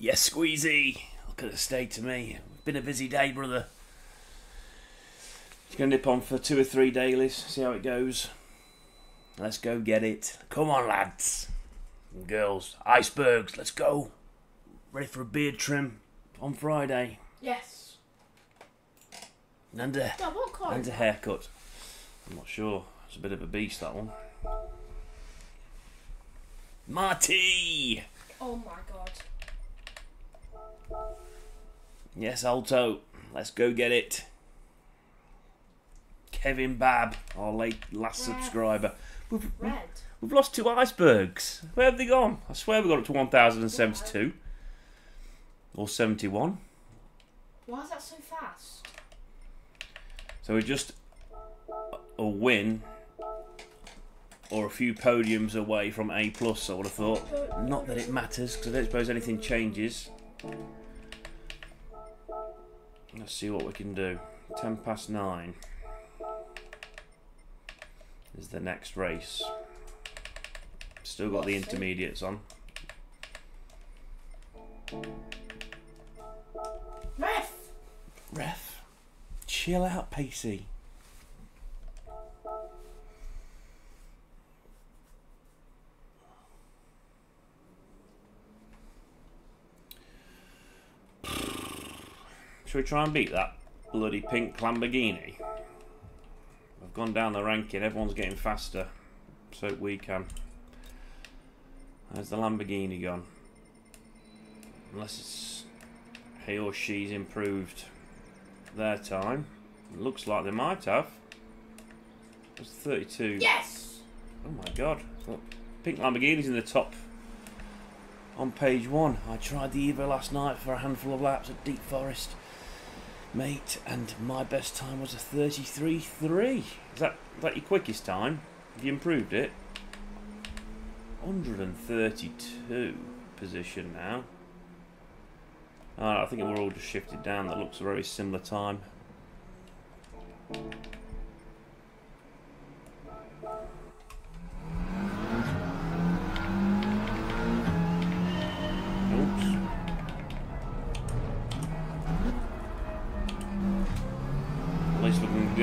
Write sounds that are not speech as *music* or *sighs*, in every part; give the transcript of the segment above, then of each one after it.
Yes, Squeezy. Look at the state to me. It's been a busy day, brother. Just gonna nip on for two or three dailies, see how it goes. Let's go get it. Come on, lads. And girls, icebergs, let's go. Ready for a beard trim on Friday. Yes. And a, Yeah, and a haircut. I'm not sure. It's a bit of a beast, that one. Marty! Oh my god. Yes, Alto. Let's go get it. Kevin Bab, our late last Red. subscriber. We've, Red. we've lost two icebergs. Where have they gone? I swear we got up to 1,072. Or 71. Why is that so fast? So we're just a win or a few podiums away from A plus. I would have thought. Not that it matters because I don't suppose anything changes. Let's see what we can do. Ten past nine is the next race. Still got the intermediates on. Ref! Ref, chill out, Pacey. Should we try and beat that bloody pink Lamborghini? I've gone down the ranking, everyone's getting faster. So we can. Where's the Lamborghini gone? Unless it's he or she's improved their time. Looks like they might have. It's 32. Yes! Oh my god. Pink Lamborghini's in the top on page one. I tried the Evo last night for a handful of laps at Deep Forest, mate, and my best time was a 33.3. Is that, that your quickest time? Have you improved it? 132 position now. Uh, I think we're all just shifted down. That looks a very similar time.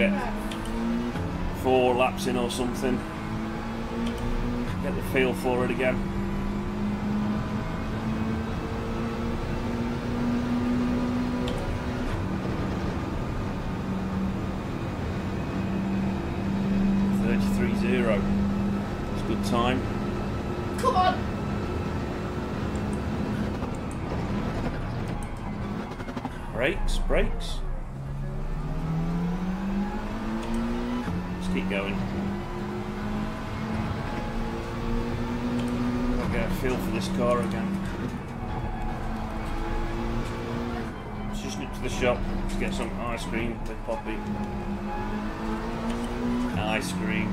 Get four laps in or something. Get the feel for it again. Poppy. Ice cream.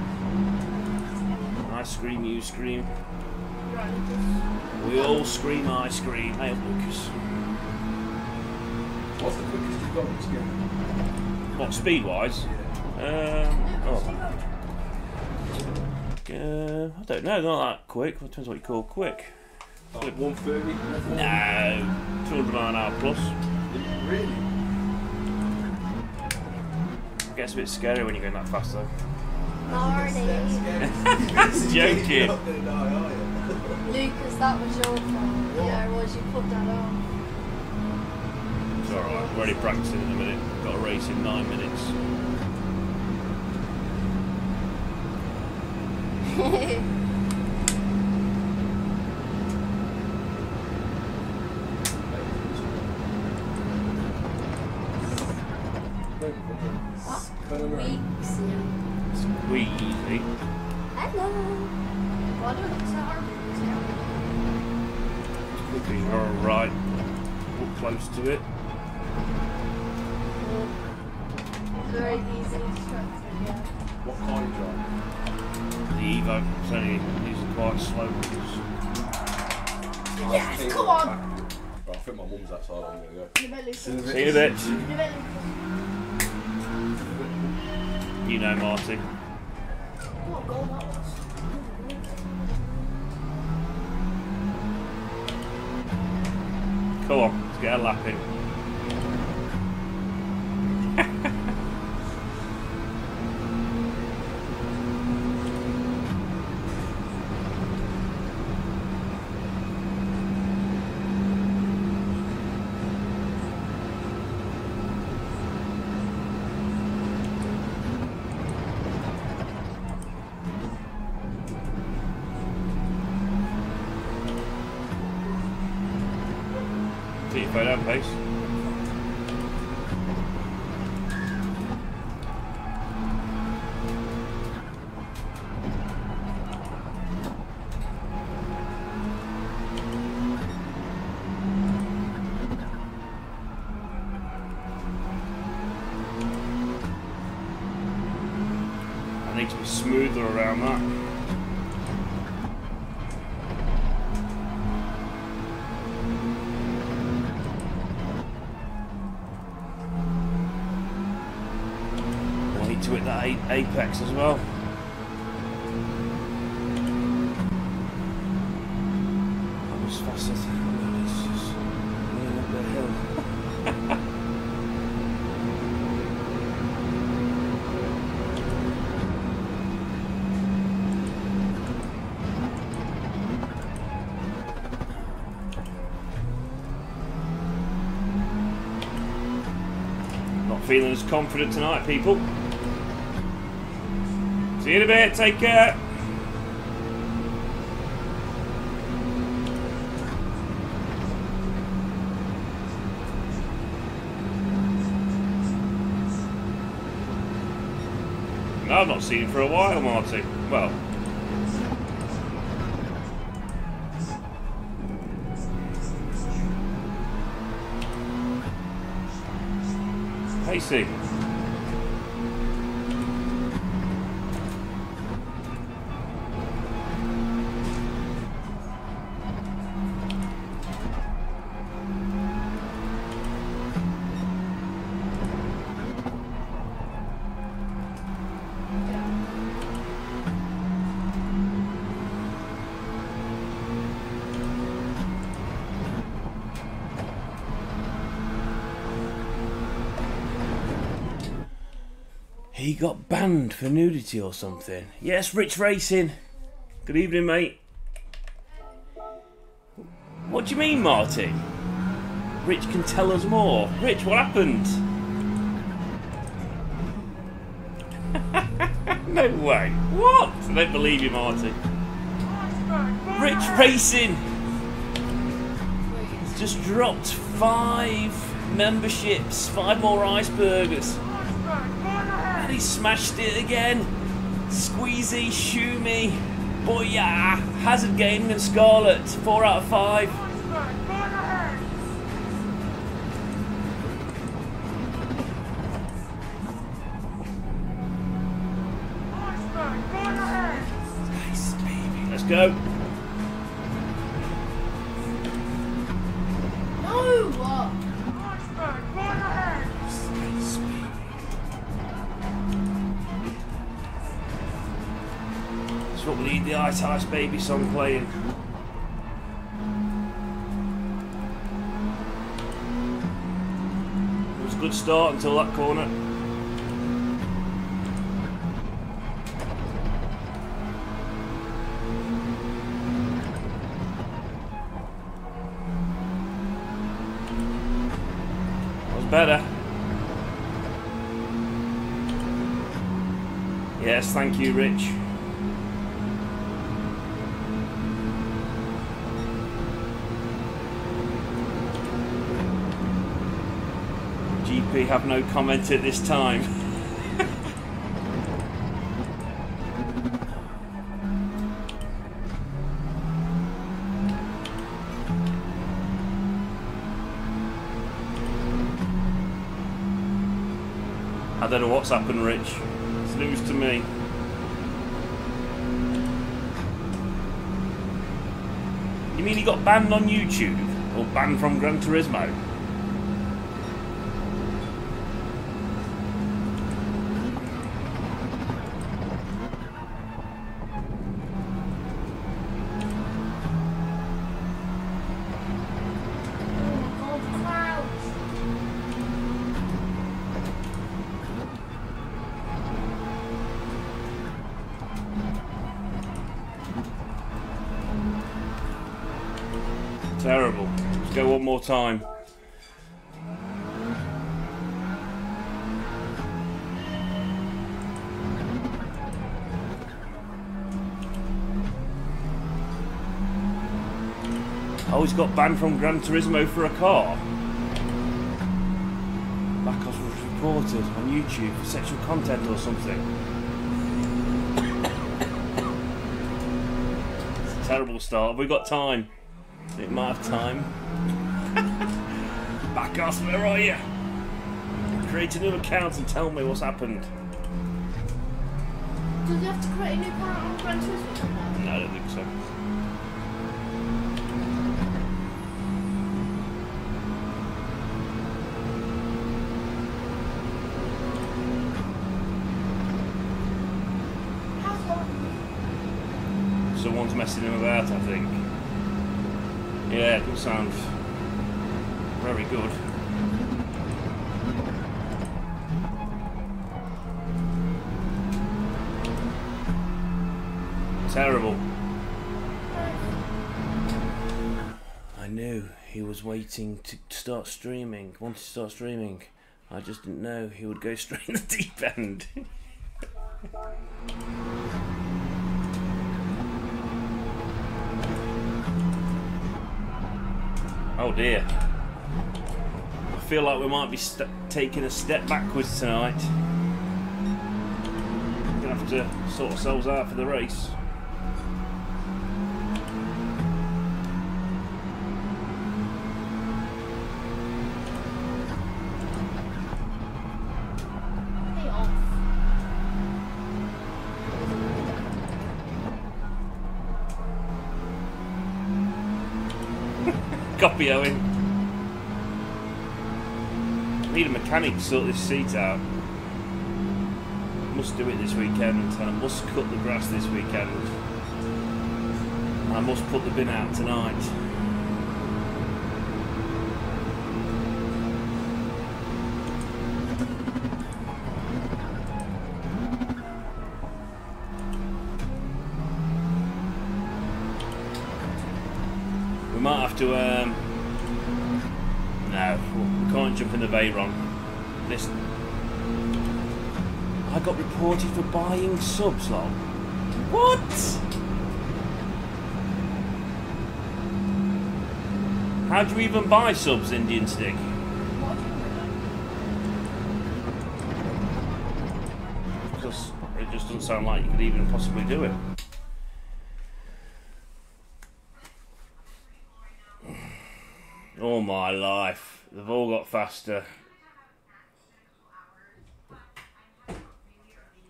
Ice cream, you scream. We all scream ice cream. Hey, Lucas. What's the quickest you've got this game? What, speed wise? Um, oh. Uh, I don't know, not that quick. It depends what you call quick. Like 130? No, 200 mile an hour plus. Really? It gets a bit scary when you're going that fast though. Morning. *laughs* *laughs* Joking. Not gonna die, are you? *laughs* Lucas, that was your fault. Yeah, it was. You put that on. It's alright, we're already practicing in a minute. Got a race in nine minutes. Weeks. Squeezy. Hello. Why do it look so hard? You're alright. We're close to it. Very easy instructor, yeah. What car you drive? The Evo. It's only usually quite slow. Yes, come on! Right, I think my mum's outside. I'm gonna go. You bet Lucas. See you in a bit. You know, Marty. Come on, let's get a lap in. Apex as well. That was faster than it's just going up the hill. Not feeling as confident tonight, people. See you in a bit. Take care. No, I've not seen him for a while, Marty. Well, Pacey. For nudity or something. Yes, Rich Racing. Good evening, mate. What do you mean, Marty? Rich can tell us more. Rich, what happened? *laughs* no way. What? I don't believe you, Marty. Rich Racing has just dropped five memberships, five more icebergers. Smashed it again. Squeezy, Me, Booyah, Hazard Gaming and Scarlet, 4 out of 5. Nice. Let's go. Need the Ice Ice Baby song playing. It was a good start until that corner. That was better. Yes, thank you, Rich. Have no comment at this time. I don't know what's happened, Rich. It's news to me. You mean he got banned on YouTube? Or banned from Gran Turismo? Time. Oh, he's got banned from Gran Turismo for a car. Bacos was reported on YouTube for sexual content or something. It's *coughs* a terrible start. Have we got time? It might have time. Bacos, where are you? Create a new account and tell me what's happened. Does he have to create a new account on Gran Turismo? No, I don't think so. Someone's messing him about, I think. Yeah, it doesn't sound waiting to start streaming, wanted to start streaming. I just didn't know he would go *laughs* straight in the deep end. Oh dear. I feel like we might be taking a step backwards tonight. We're gonna have to sort ourselves out for the race. Copy Owen. Need a mechanic to sort this seat out. Must do it this weekend, and I must cut the grass this weekend. I must put the bin out tonight. We might have to. Um, no, we Veyron. This. I got reported for buying subs, lol. What? How do you even buy subs, Indian Stig? Because it just doesn't sound like you could even possibly do it. All my life, faster.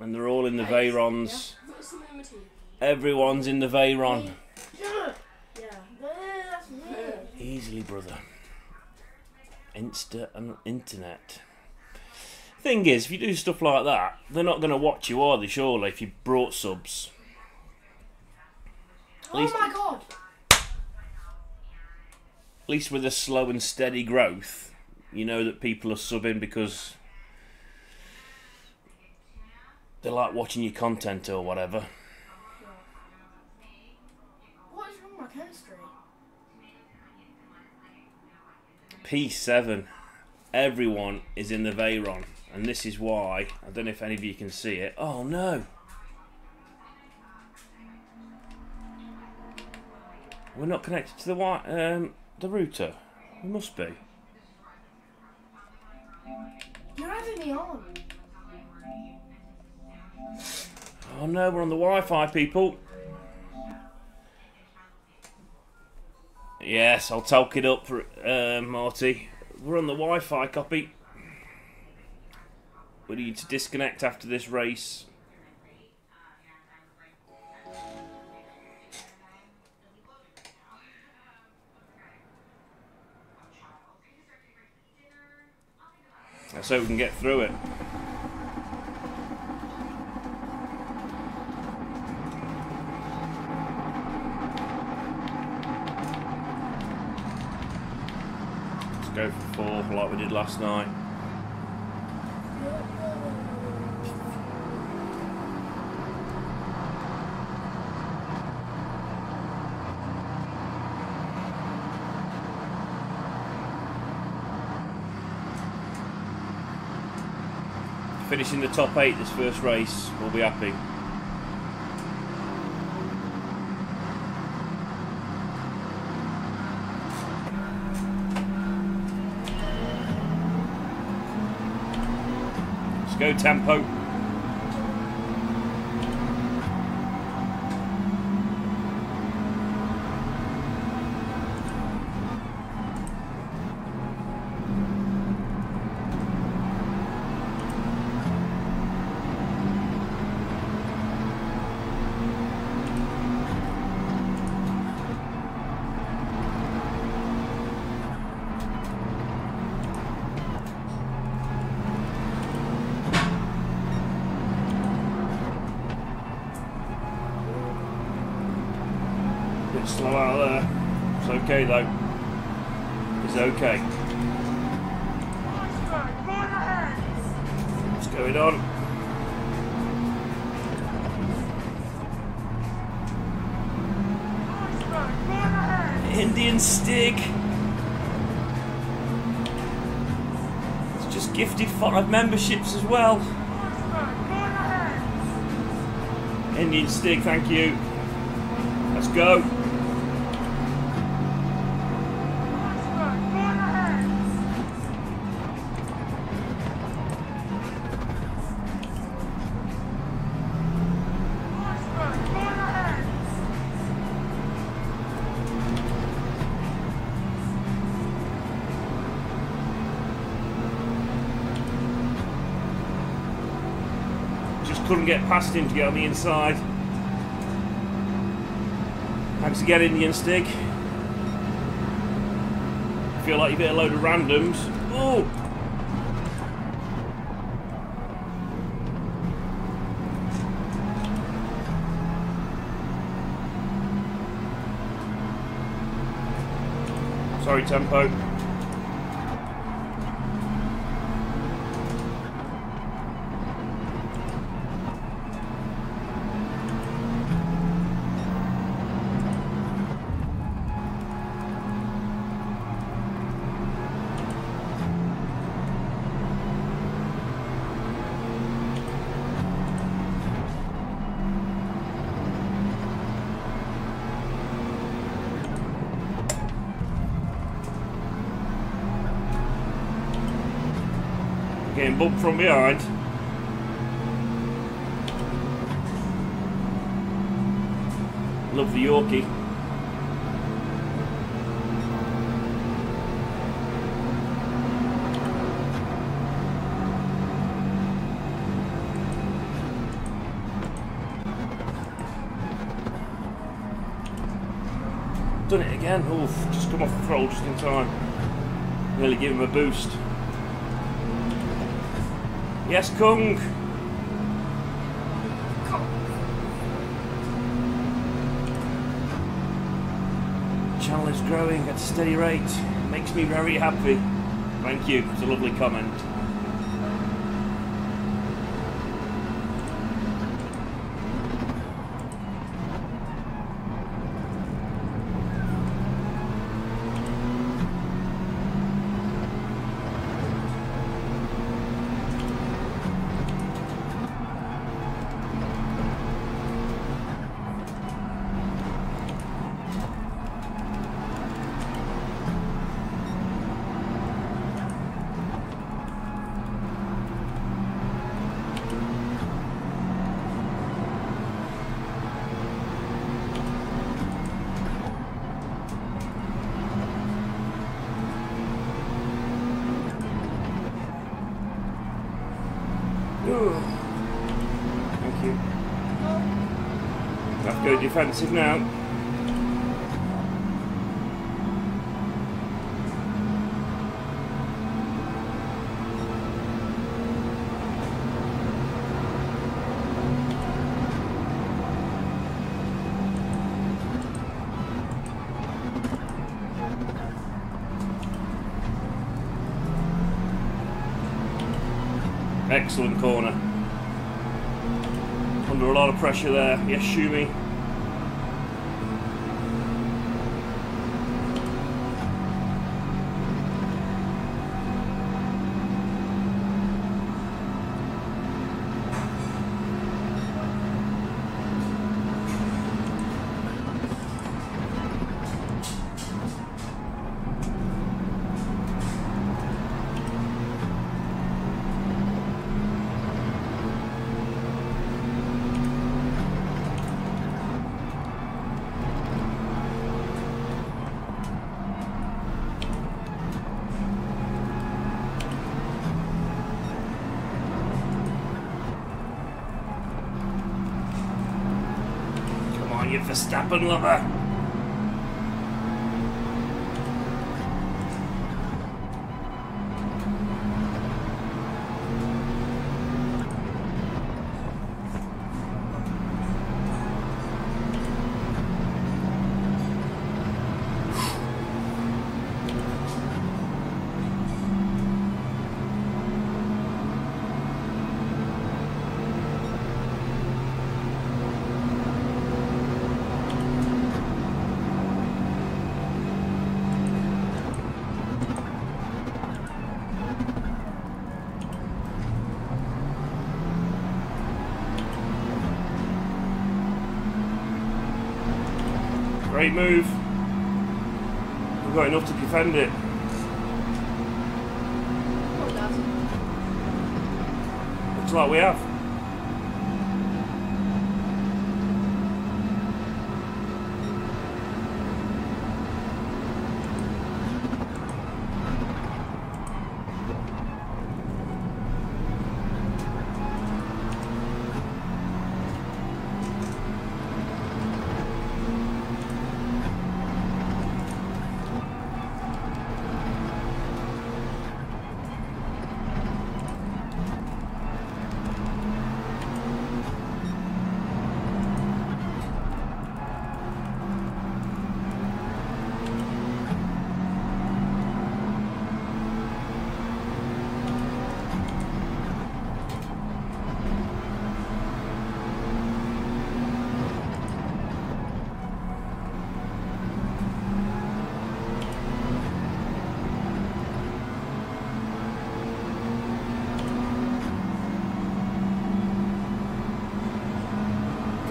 And they're all in the Veyrons. What's the name of tea? Everyone's in the Veyron. Easily, brother. Insta and internet. Thing is, if you do stuff like that, they're not going to watch you, are they? Surely, if you brought subs. Oh least- my god. At least with a slow and steady growth, you know that people are subbing because they like watching your content or whatever. What is wrong with my chemistry? P7. Everyone is in the Veyron, and this is why. I don't know if any of you can see it. Oh no! We're not connected to the wi- um the router. We must be. You're having me on. Oh no, we're on the Wi-Fi, people. Yes, I'll talk it up, uh, Marty. We're on the Wi-Fi. Copy. We need to disconnect after this race. Let's hope we can get through it. Let's go for four like we did last night. Finishing the top eight this first race, we'll be happy. Let's go tempo. Well. Indian Stig, thank you. Let's go. Get past him to get on the inside. Thanks again, Indian Stig. Feel like you've hit a load of randoms. Oh! Sorry, tempo. Getting bumped from behind. Love the Yorkie. Done it again. Oof, just come off the throttle just in time. Nearly give him a boost. Yes, Kung. Channel is growing at a steady rate. Makes me very happy. Thank you. It's a lovely comment. Ooh. Thank you. Have to go defensive now. Excellent corner. Under a lot of pressure there. Yes, Shumi. Great move. We've got enough to defend it. Looks like we have.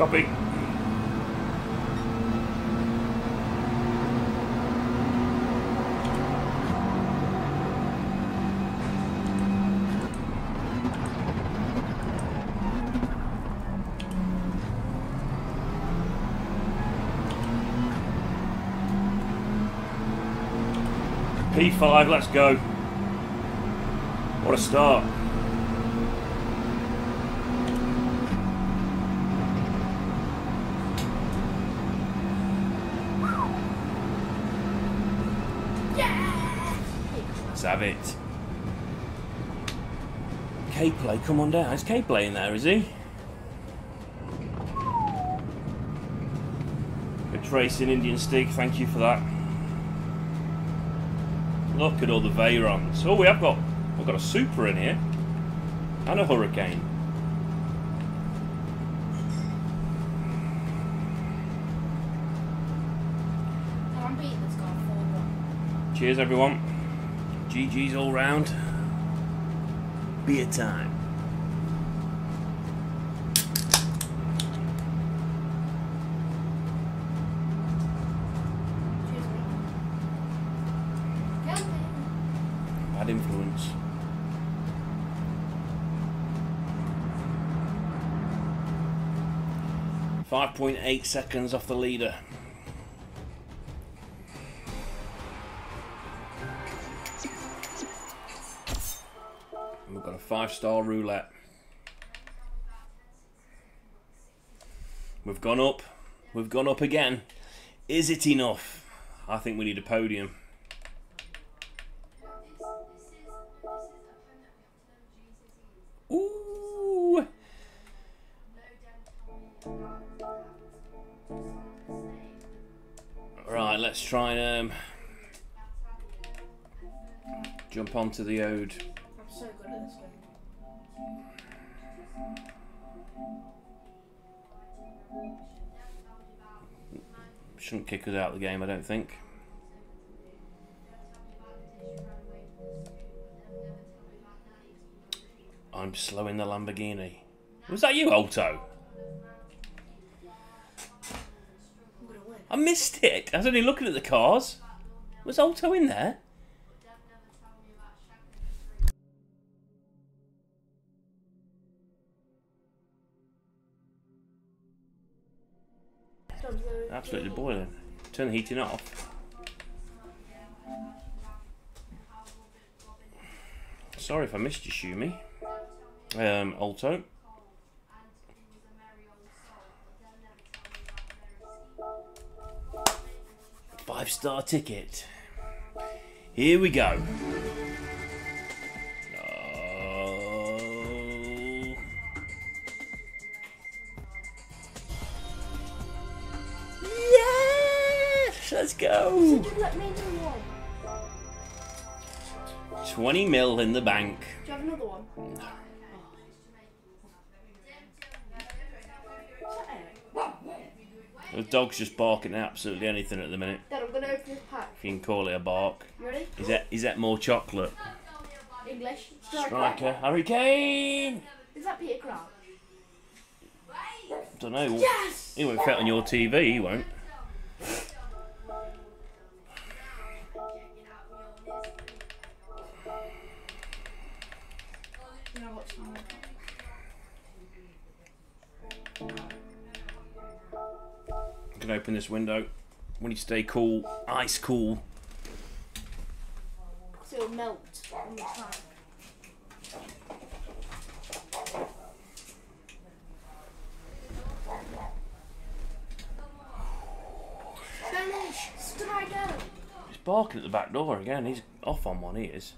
Copy. P5, let's go. What a start. Let's have it. K-Play, come on down. Is K-Play in there, is he? Good tracing, Indian Stig. Thank you for that. Look at all the Veyrons. Oh, we have got we've got a Super in here. And a Hurricane. I'm beating this guy 4 1. Cheers, everyone. GG's all round. Beer time. Bad influence. Five point eight seconds off the leader. Star roulette. We've gone up. We've gone up again. Is it enough? I think we need a podium. Ooh. Right, let's try and um, jump onto the ode. Shouldn't kick us out of the game, I don't think. I'm slowing the Lamborghini. Was that you, Alto? I missed it. I was only looking at the cars. Was Alto in there? absolutely boiling. Turn the heating off. Sorry if I missed you, Shumi. Um, Alto. Five star ticket. Here we go. Go! You let me do one. 20 mil in the bank. Do you have another one? It? The dog's just barking at absolutely anything at the minute. Dad, I'm gonna open this pack. If you can call it a bark. You ready? Is that is that more chocolate? English. Striker. Striker. Hurricane! Is that Peter Crouch? Don't know. Yes! He won't fit on your TV, he won't. Can open this window. We need to stay cool, ice cool. So it'll melt on the time. He's barking at the back door again. He's off on one, he is.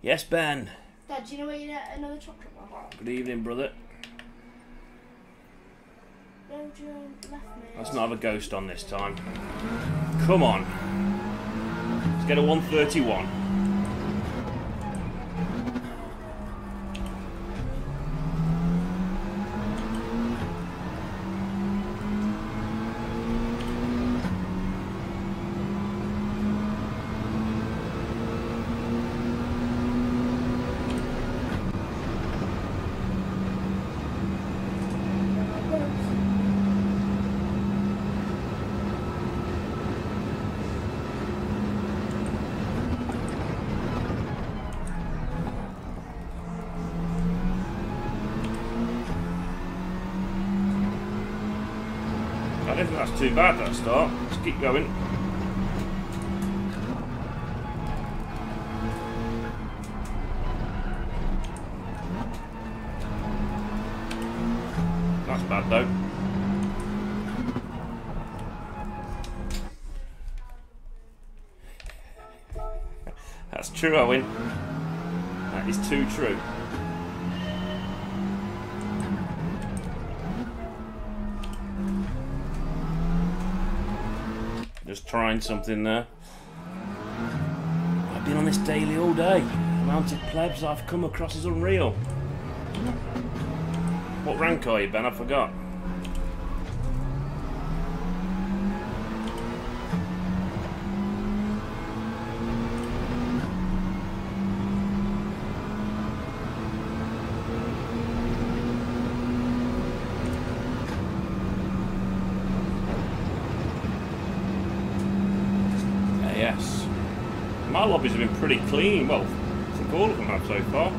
Yes, Ben. Dad, do you know where you get another chocolate bar? Good evening, brother. Let's not have a ghost on this time. Come on. Let's get a 131. Too bad, that start. Let's keep going. That's bad, though. That's true, Owen. That is too true. Trying something there. I've been on this daily all day. The amount of plebs I've come across is unreal. What rank are you, Ben? I forgot. Uh, yes. My lobbies have been pretty clean. Well, I think all of them have so far.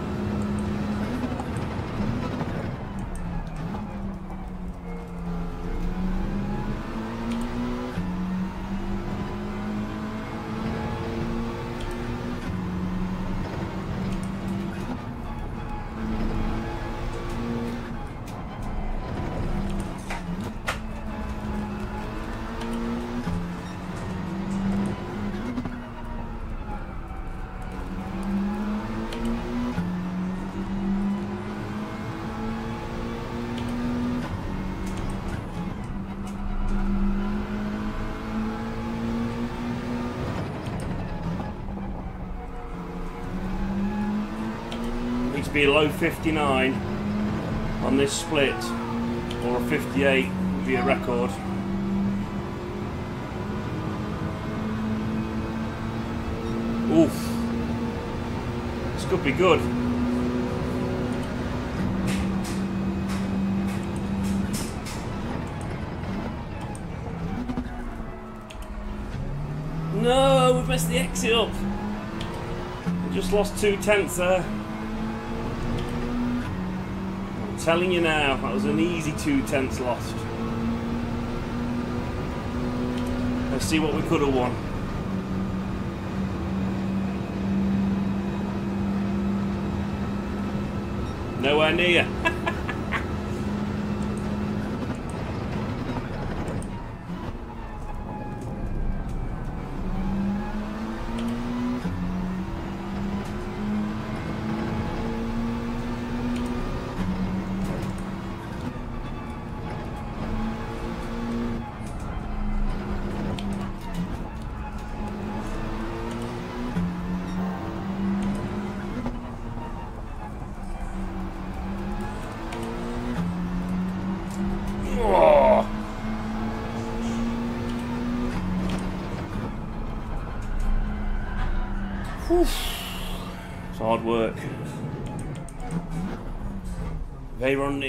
Needs to be a low 59 on this split, or a 58 would be a record. Oof. This could be good. No, we've messed the exit up. We just lost two tenths there. I'm telling you now, that was an easy two tenths lost. Let's see what we could have won. Nowhere near. *laughs*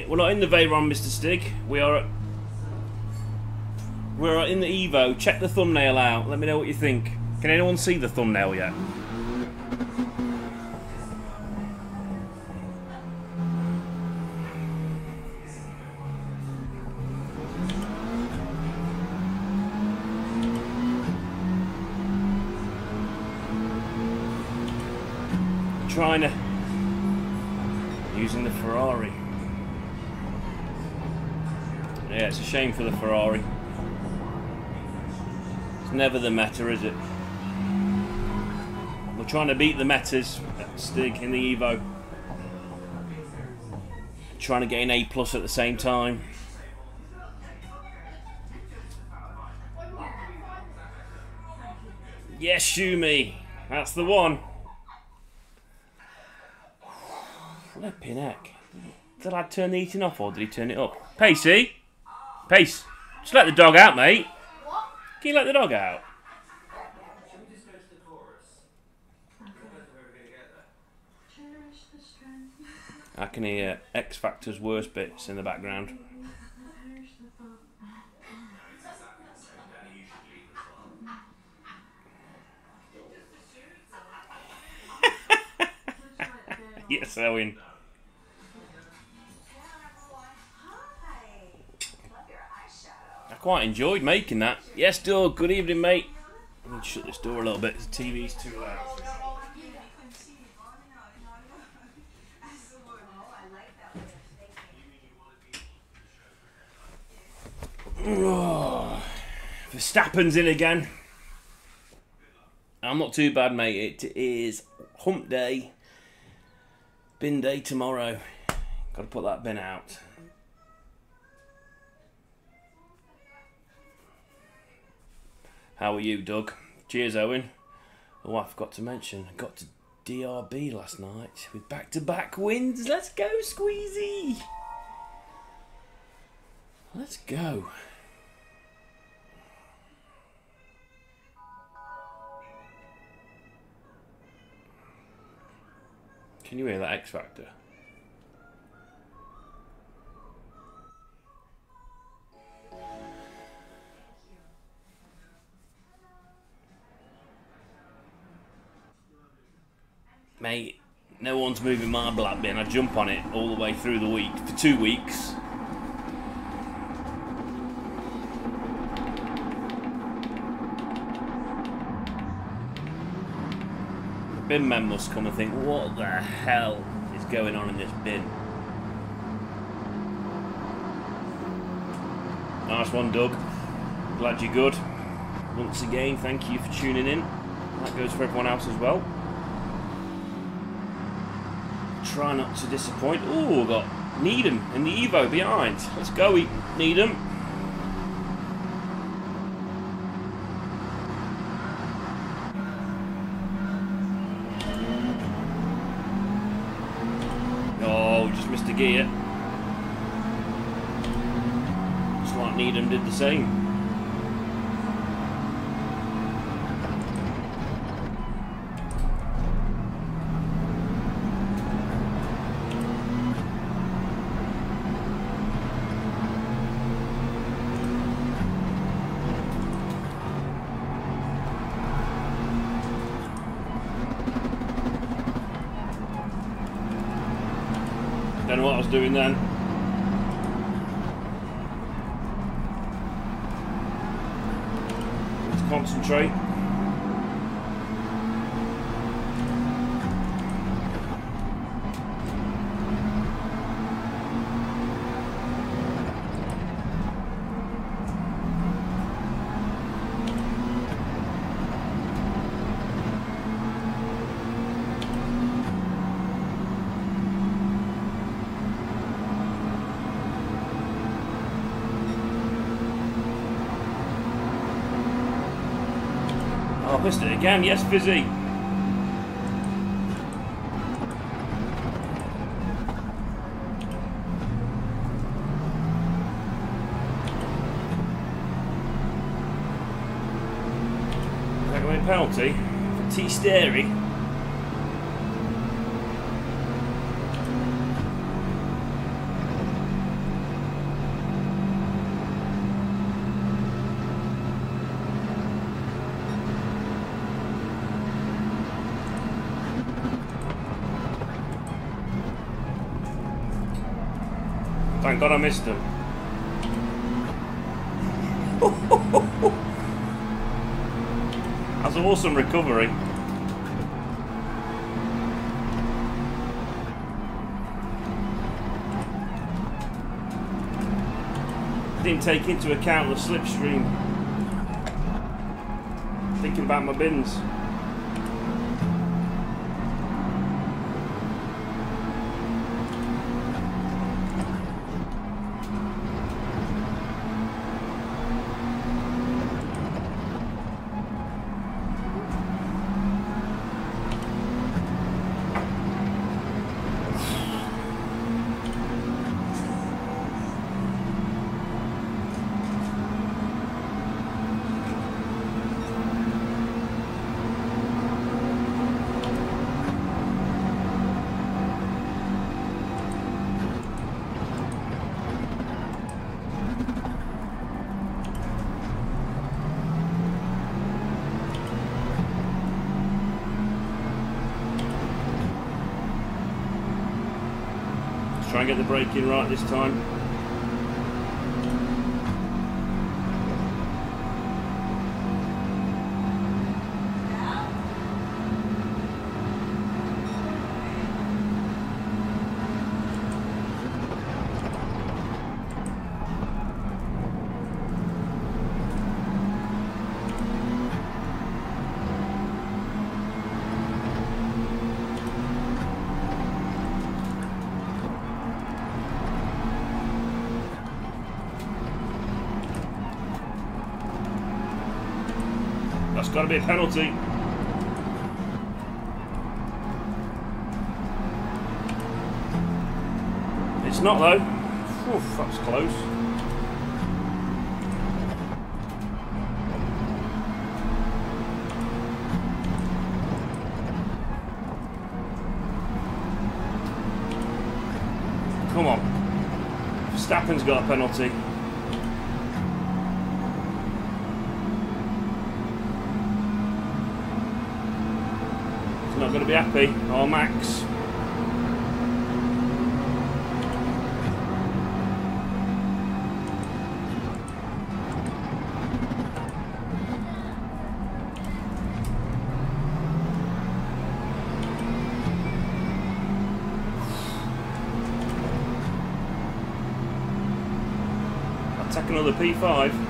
We're not in the Veyron, Mr. Stig. We are at, we're in the Evo. Check the thumbnail out. Let me know what you think. Can anyone see the thumbnail yet? Shame for the Ferrari. It's never the meta, is it? We're trying to beat the metas Stig in the Evo. Trying to get an A plus at the same time. Yes, Shumi. That's the one. Flipping heck. Did I turn the heating off or did he turn it up? Pacey? Pace. Just let the dog out, mate. What? Can you let the dog out? I can hear X Factor's worst bits in the background. *laughs* yes, Owen. Quite enjoyed making that. Yes, Doug. Good evening, mate. Let me shut this door a little bit. The TV's too loud. Oh, *sighs* Verstappen's in again. I'm not too bad, mate. It is hump day. Bin day tomorrow. Got to put that bin out. How are you, Doug? Cheers, Owen. Oh, I forgot to mention, I got to DRB last night with back to back wins. Let's go, Squeezy! Let's go. Can you hear that X Factor? Mate, no one's moving my black bin. I jump on it all the way through the week for two weeks. bin men must come and think, what the hell is going on in this bin? Nice one, Doug. Glad you're good. Once again, thank you for tuning in. That goes for everyone else as well. Try not to disappoint. Oh, we've got Needham in the Evo behind. Let's go, Needham. Oh, just missed a gear. Just like Needham did the same. Don't know what I was doing then. Let's concentrate. Again. Yes, a penalty? For T Sterry. Thank God I missed him. That's an awesome recovery. Didn't take into account the slipstream. Thinking about my bins. Let's try and get the right this time. To be a penalty. It's not though. Oof, that's close. Come on. Verstappen's got a penalty. He's not going to be happy. Oh, Max. I'll another P5.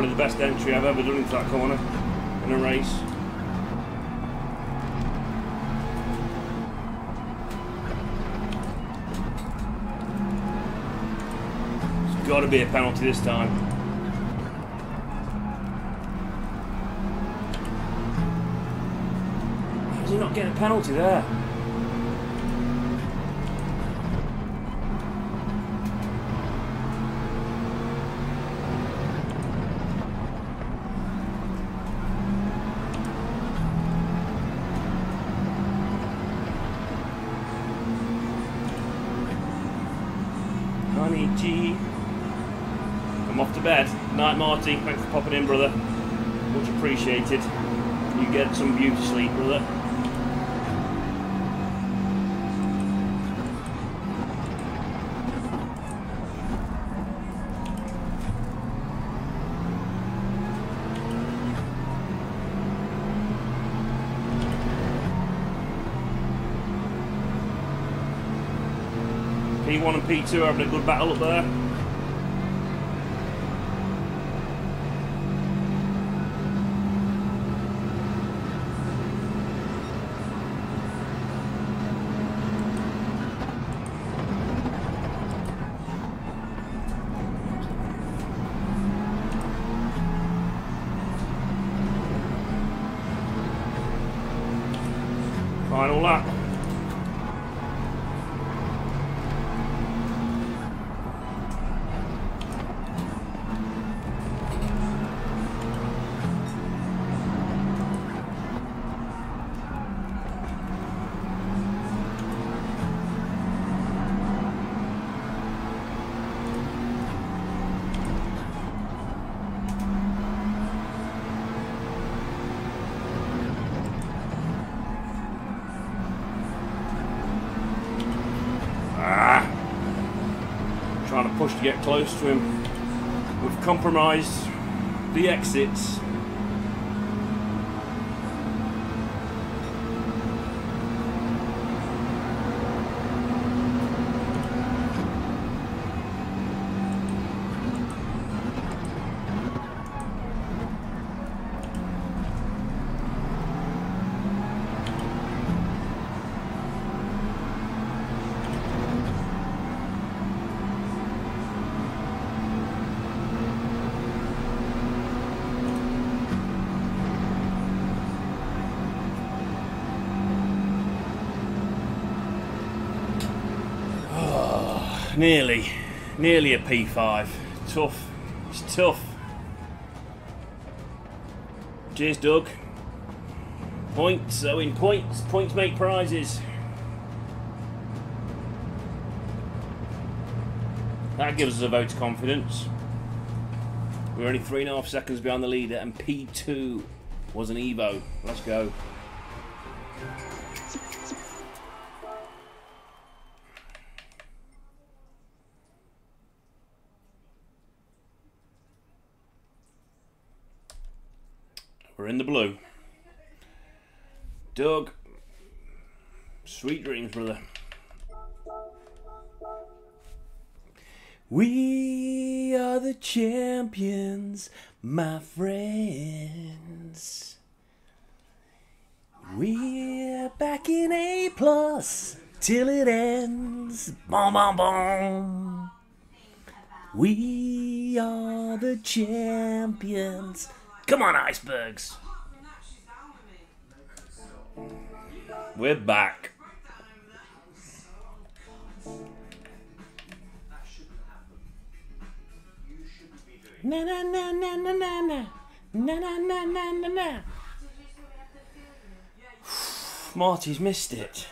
Probably the best entry I've ever done into that corner in a race. It's got to be a penalty this time. How's he not getting a penalty there? Honey G. I'm off to bed. Night, Marty. Thanks for popping in, brother. Much appreciated. You get some beauty sleep, brother. P1 and P2 are having a good battle up there. Get close to him. We've compromised the exits. Nearly. A P5. Tough. It's tough. Cheers, Doug. Points, so in points. Points make prizes. That gives us a vote of confidence. We're only three and a half seconds behind the leader, and P2 was an Evo. Let's go. We're in the blue. Doug. Sweet dreams, brother. We are the champions, my friends. We're back in A plus till it ends. Boom, boom, boom. We are the champions. Come on, icebergs. We're back. Na na na na na na na na na na na na na. *sighs* Marty's missed it.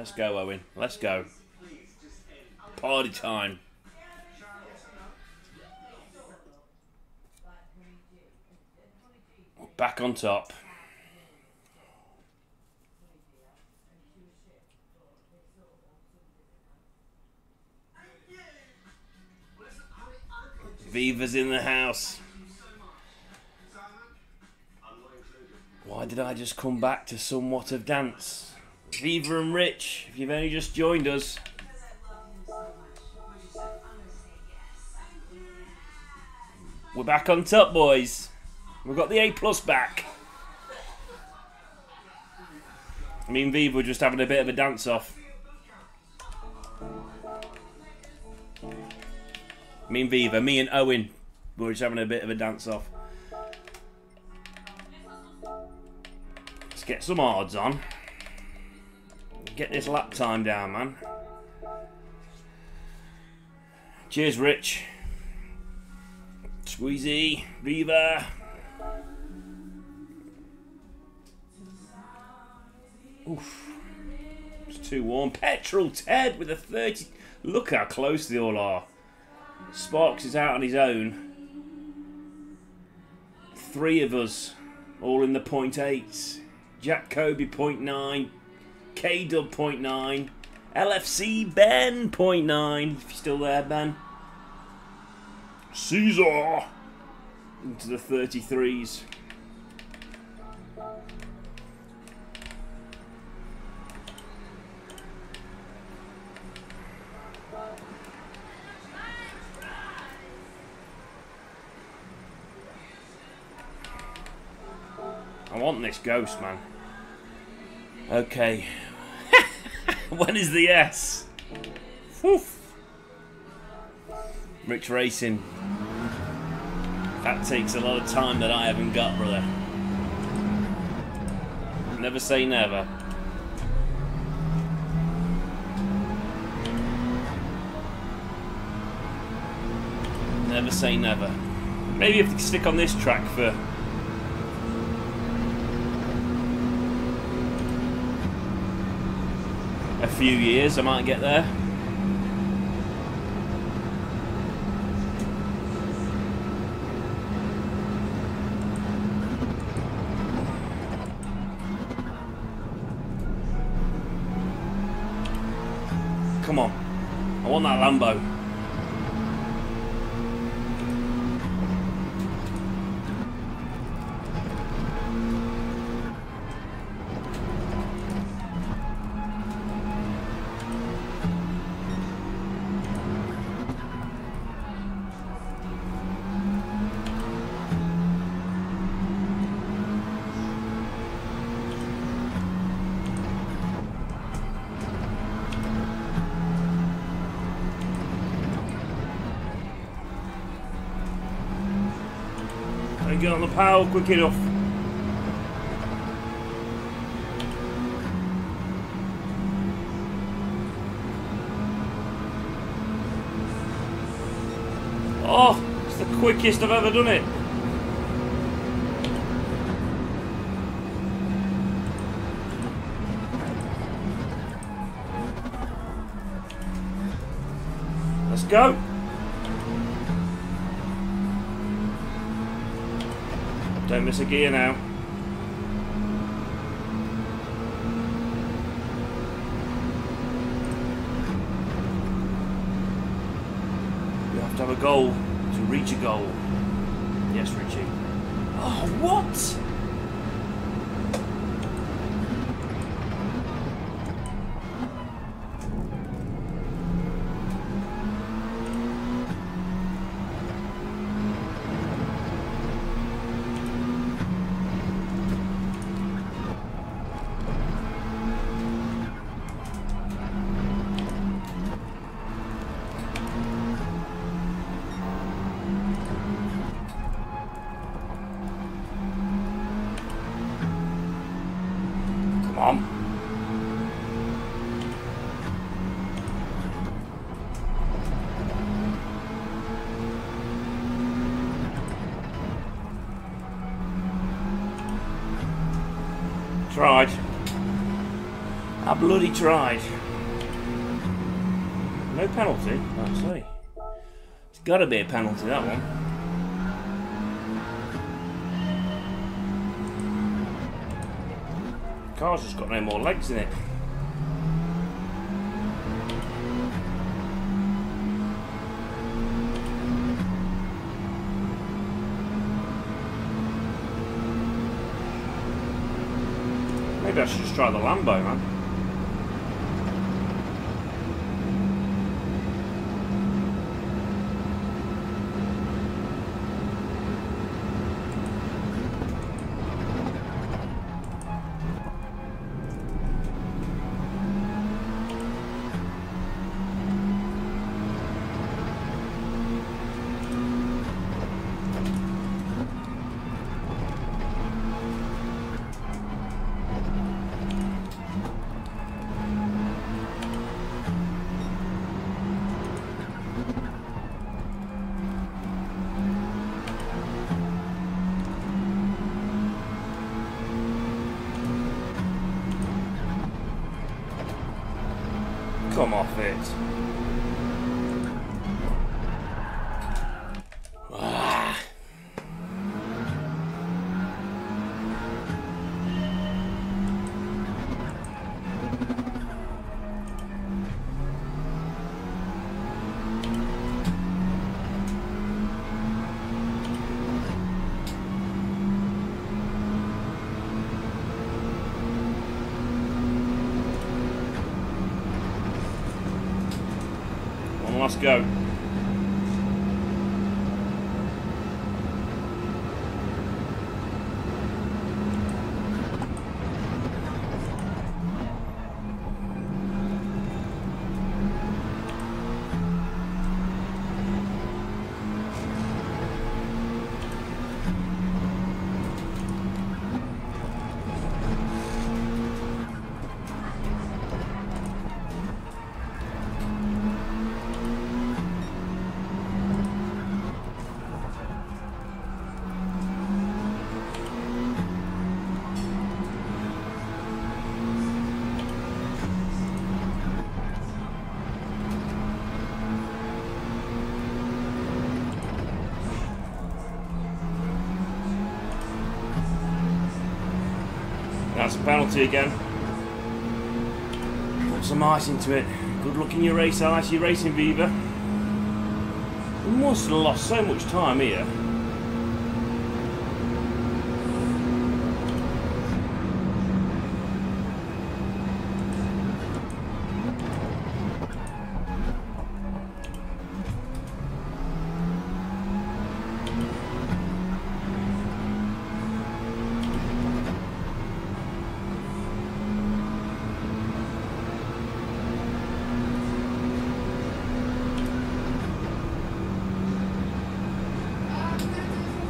Let's go, Owen. Let's go. Party time. Back on top. Viva's in the house. Why did I just come back to somewhat of dance? Viva and Rich, if you've only just joined us. We're back on top, boys. We've got the A plus back. Me and Viva were just having a bit of a dance off. Me and Viva, me and Owen were just having a bit of a dance off. Let's get some odds on. Get this lap time down, man. Cheers, Rich. Squeezy, Viva. Oof. It's too warm. Petrol Ted with a 30. Look how close they all are. Sparks is out on his own. Three of us, all in the point eights. Jack Kobe point nine. K Dub point nine. LFC Ben point nine. If you're still there, Ben. Caesar into the 33s. I want this ghost, man. Okay. *laughs* when is the S? Woof. Rich Racing. That takes a lot of time that I haven't got, brother. Never say never. Never say never. Maybe if they stick on this track for few years I might get there. Come on. I want that Lambo. Power quick enough. Oh, it's the quickest I've ever done it. Let's go. Don't miss a gear now. You have to have a goal to reach a goal. Yes, Richie. Oh, what? Bloody tried. No penalty, I say. It's gotta be a penalty, that one. Car's just got no more legs in it. Maybe I should just try the Lambo, man. Come off it. Penalty again. Put some ice into it. Good luck in your race, Alice. You're racing Viva. We must have lost so much time here.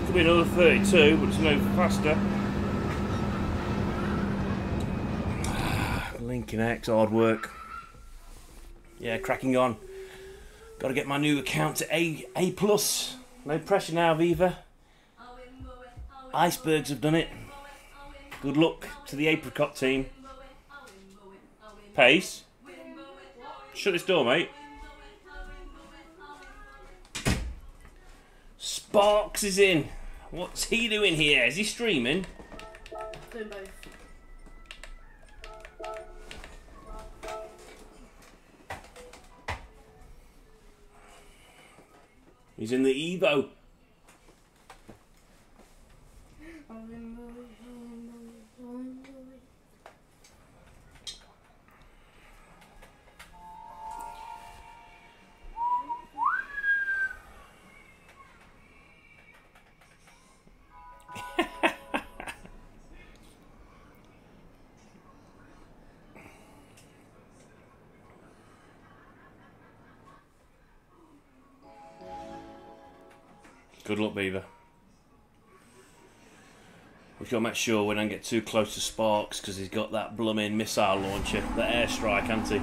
Could be another 32, but it's no faster. Lincoln X, hard work. Yeah, cracking on. Got to get my new account to A A plus. No pressure now, Viva. Icebergs have done it. Good luck to the apricot team. Pace. Shut this door, mate. Sparks is in. What's he doing here? Is he streaming? Doing both. He's in the Evo. Good luck, Beaver. We've got to make sure we don't get too close to Sparks because he's got that blooming missile launcher, the airstrike, hasn't he?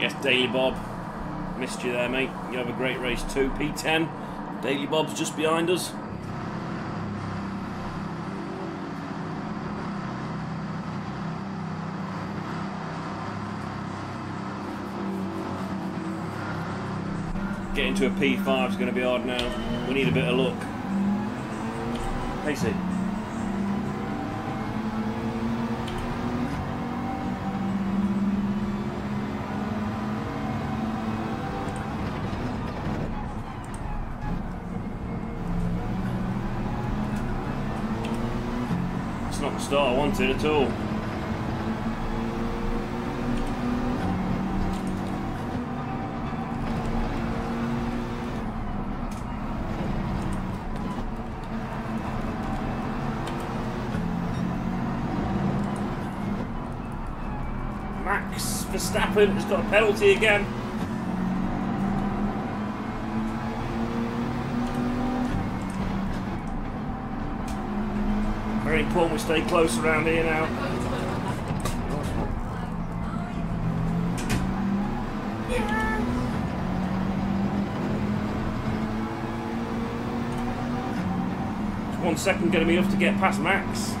Yes, Bob. Missed you there, mate. You have a great race too. P10. Daily Bob's just behind us. Getting to a P5 is going to be hard now. We need a bit of luck. Pacey. Wanted at all. Max Verstappen has got a penalty again. We stay close around here now. One second going to be enough to get past Max.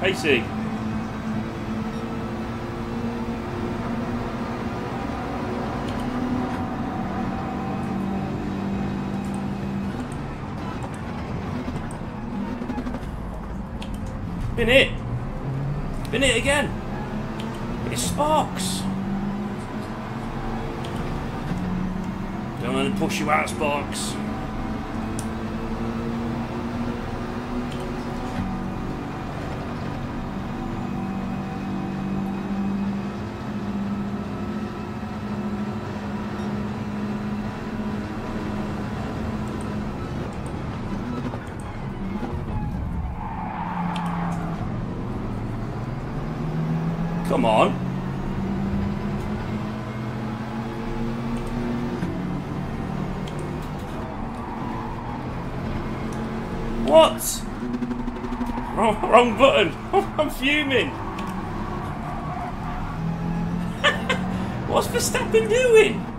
Pacey. Been hit. Been hit again. It's Sparks. Don't let him push you out, Sparks. Come on. What? Wrong, button. *laughs* I'm fuming. *laughs* What's Verstappen doing?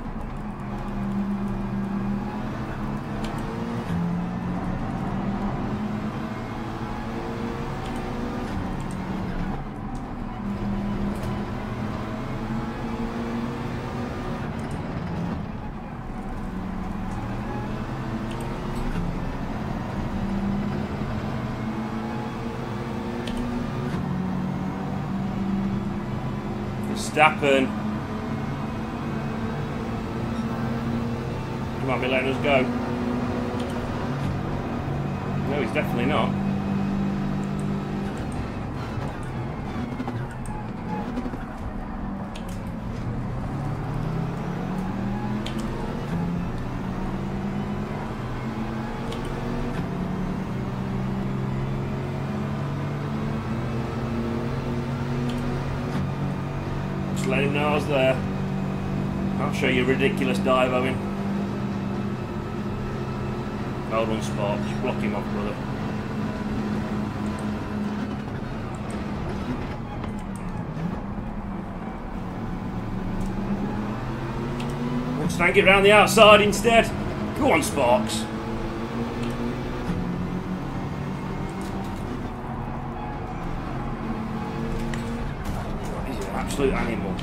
Verstappen. He might be letting us go. No, he's definitely not. Ridiculous dive, Owen. Hold on, Spark. Just block him off, brother. Let's stank it round the outside instead. Go on, Sparks. Absolute animal.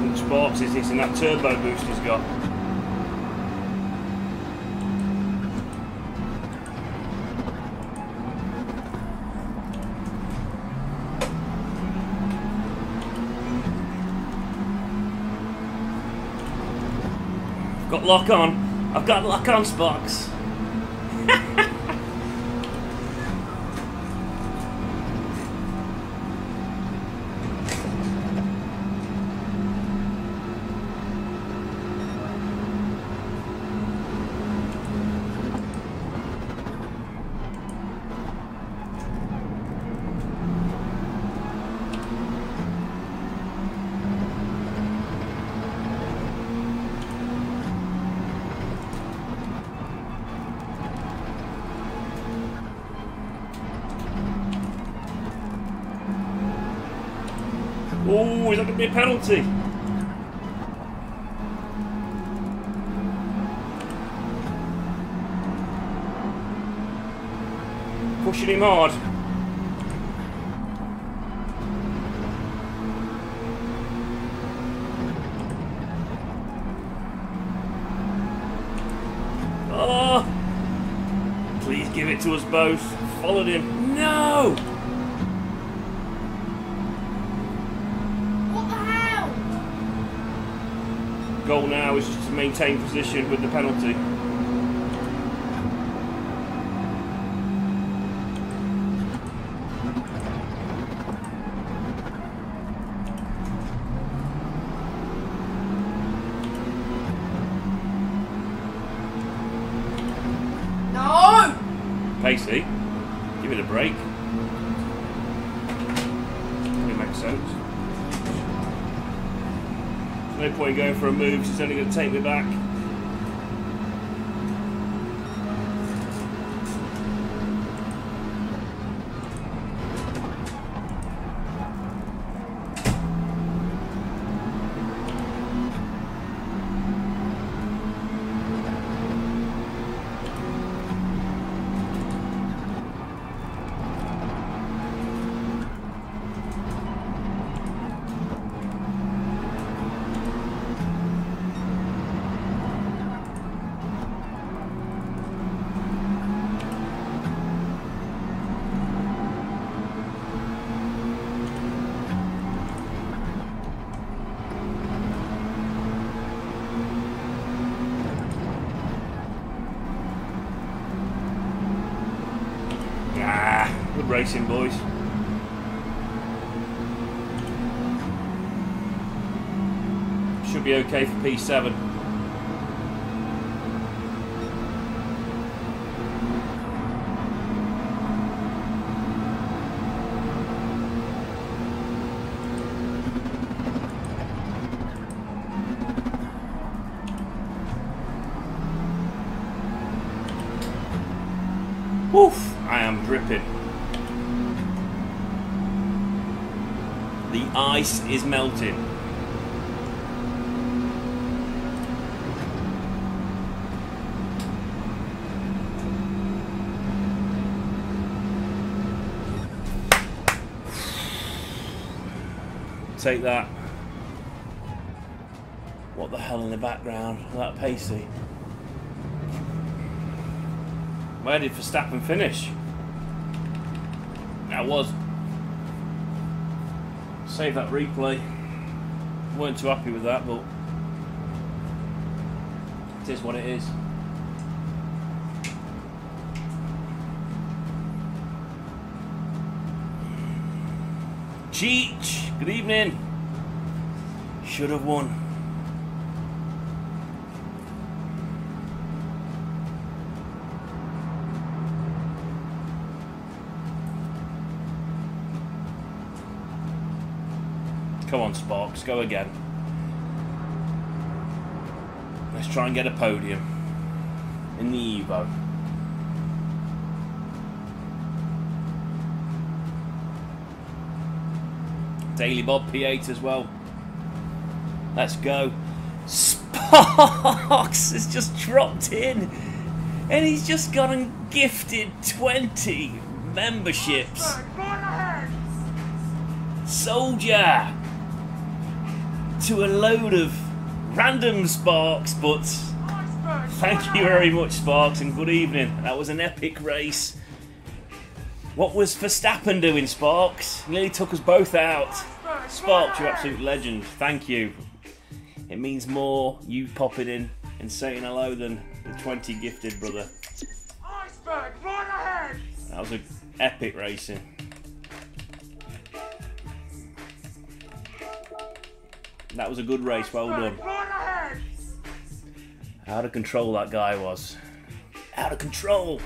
And Sparks is this and that turbo boost he's got. Got lock on. I've got lock on, Sparks. Oh, is that going to be a penalty? Pushing him hard. Oh! Please give it to us both. With the penalty. No! Pacey, give it a break. It makes sense. There's no point in going for a move, she's only going to take me back. P7. dripping. The ice is melting. Take that. What the hell in the background? That Pacey. Where did Verstappen finish? That was. Save that replay. Weren't too happy with that, but it is what it is. Cheech, good evening. Should have won. Come on, Sparks, go again. Let's try and get a podium in the Evo. Daily Bob P8 as well. Let's go. Sparks has just dropped in and he's just gone and gifted 20 memberships. Soldier to a load of random Sparks, but thank you very much, Sparks, and good evening. That was an epic race. What was Verstappen doing, Sparks? Nearly took us both out. Sparks, you're absolute legend. Thank you. It means more you popping in and saying hello than the 20 gifted, brother. Iceberg, right ahead! That was an epic racing. That was a good race, well done. Right! Out of control that guy was. Out of control!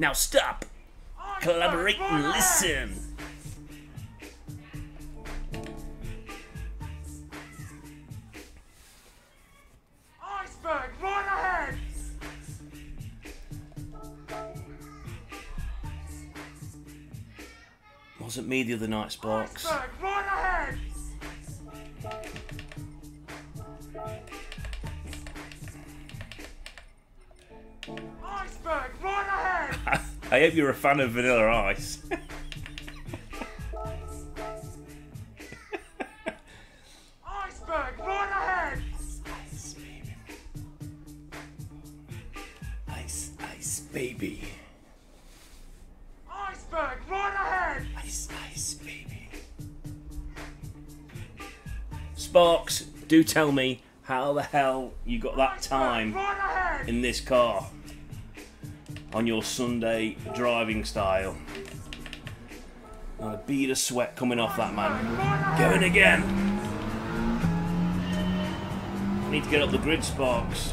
Now stop! Collaborate and listen! Iceberg, right ahead! Wasn't me the other night, Sparks. Iceberg, I hope you're a fan of Vanilla Ice. *laughs* Iceberg, right ahead! ice, baby. Ice, ice, baby. Iceberg, right ahead! Ice, ice, baby. Sparks, do tell me how the hell you got that time in this car on your Sunday driving style. A bead of sweat coming off that man. Going again. Need to get up the grid, Sparks.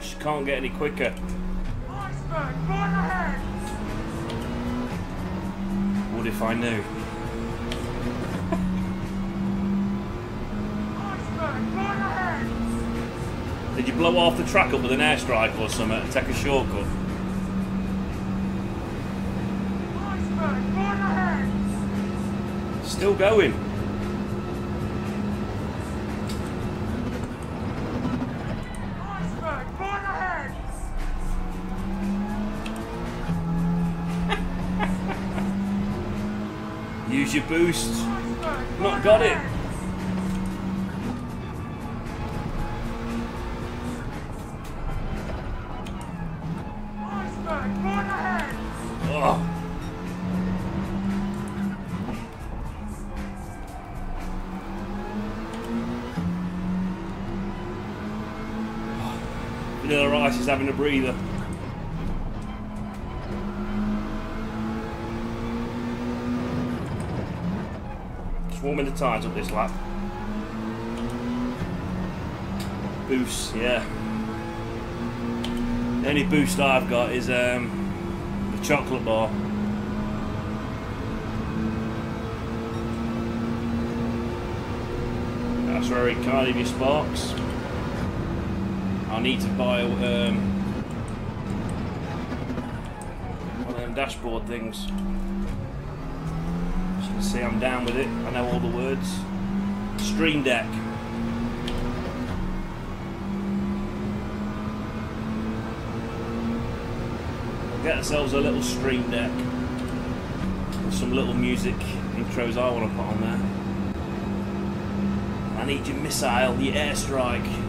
Just can't get any quicker. What if I knew? Did you blow off the track up with an airstrike or something and take a shortcut? Still going. Use your boost. Not got it. Having a breather. Just warming the tyres up this lap. Boost, yeah. The only boost I've got is um, the chocolate bar. That's very kind of Sparks. I need to buy um, one of them dashboard things. You can see, I'm down with it. I know all the words. Stream Deck. Get ourselves a little Stream Deck. And some little music intros I want to put on there. I need your missile, your airstrike.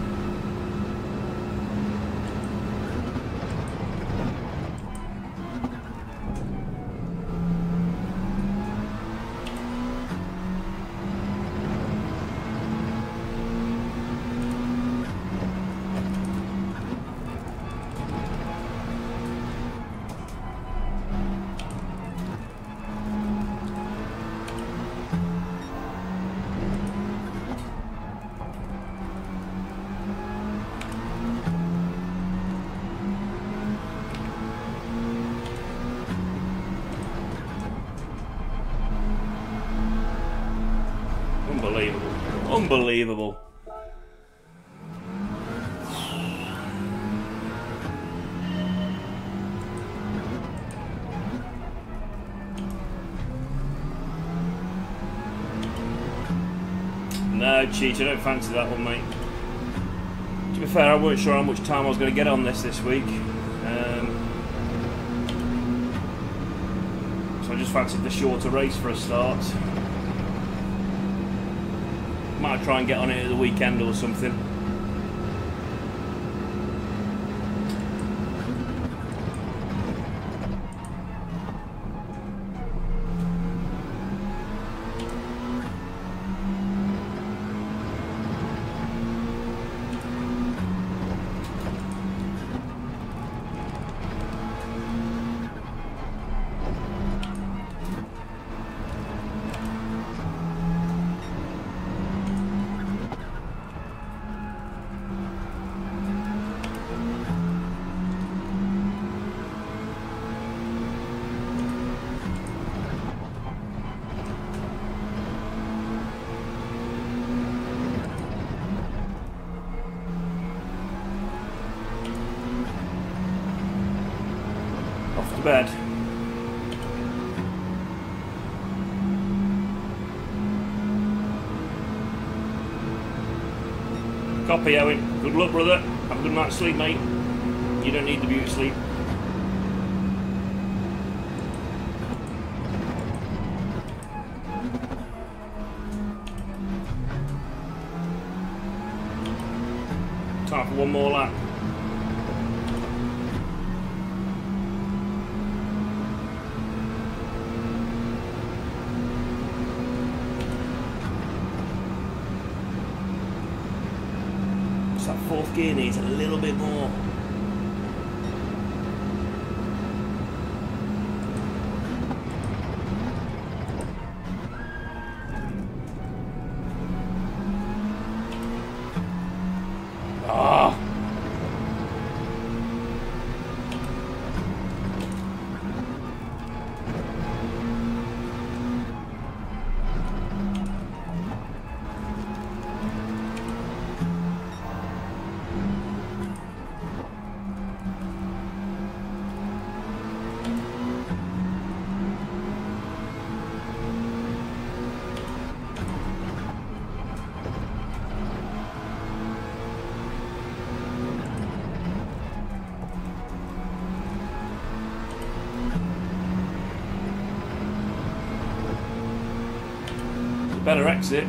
Cheat, I don't fancy that one, mate. To be fair, I weren't sure how much time I was going to get on this this week. Um, so I just fancied the shorter race for a start. Might try and get on it at the weekend or something. Luck, brother. Have a good night's sleep, mate. You don't need the beauty sleep. Better exit.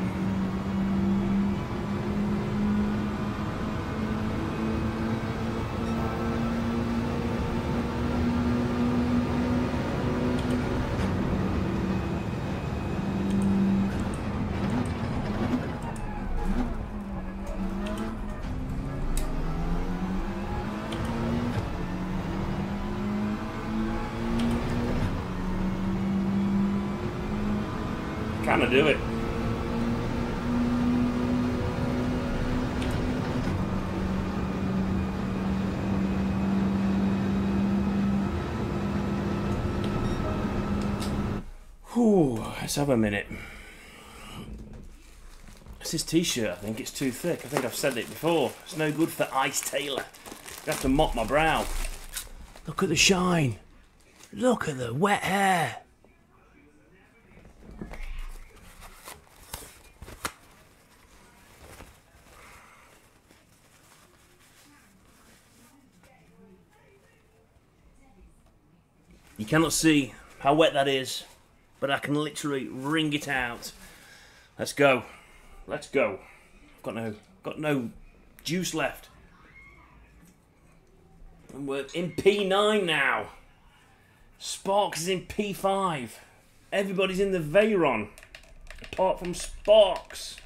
Let's have a minute. It's his t-shirt, I think. It's too thick. I think I've said it before. It's no good for Ice Taylor. You have to mop my brow. Look at the shine. Look at the wet hair. You cannot see how wet that is, but I can literally wring it out. Let's go. Let's go. Got no got no juice left. And we're in P9 now. Sparks is in P5. Everybody's in the Veyron. Apart from Sparks.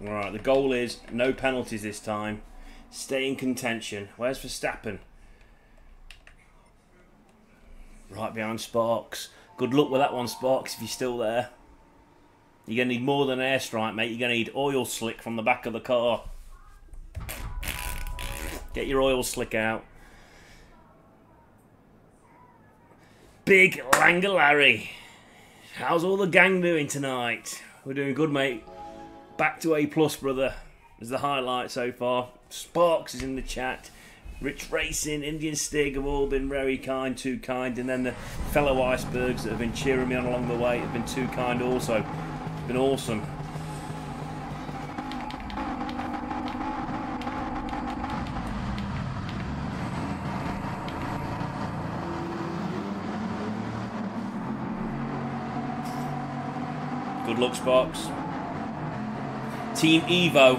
Right, the goal is no penalties this time. Stay in contention. Where's Verstappen? Right behind Sparks. Good luck with that one, Sparks, if you're still there. You're going to need more than an airstrike, mate. You're going to need oil slick from the back of the car. Get your oil slick out. Big Langalari. How's all the gang doing tonight? We're doing good, mate. Back to A plus, brother. Is the highlight so far. Sparks is in the chat. Rich Racing, Indian Stig have all been very kind, too kind, and then the fellow icebergs that have been cheering me on along the way have been too kind also. It's been awesome. Good luck, Sparks. Team Evo. *laughs*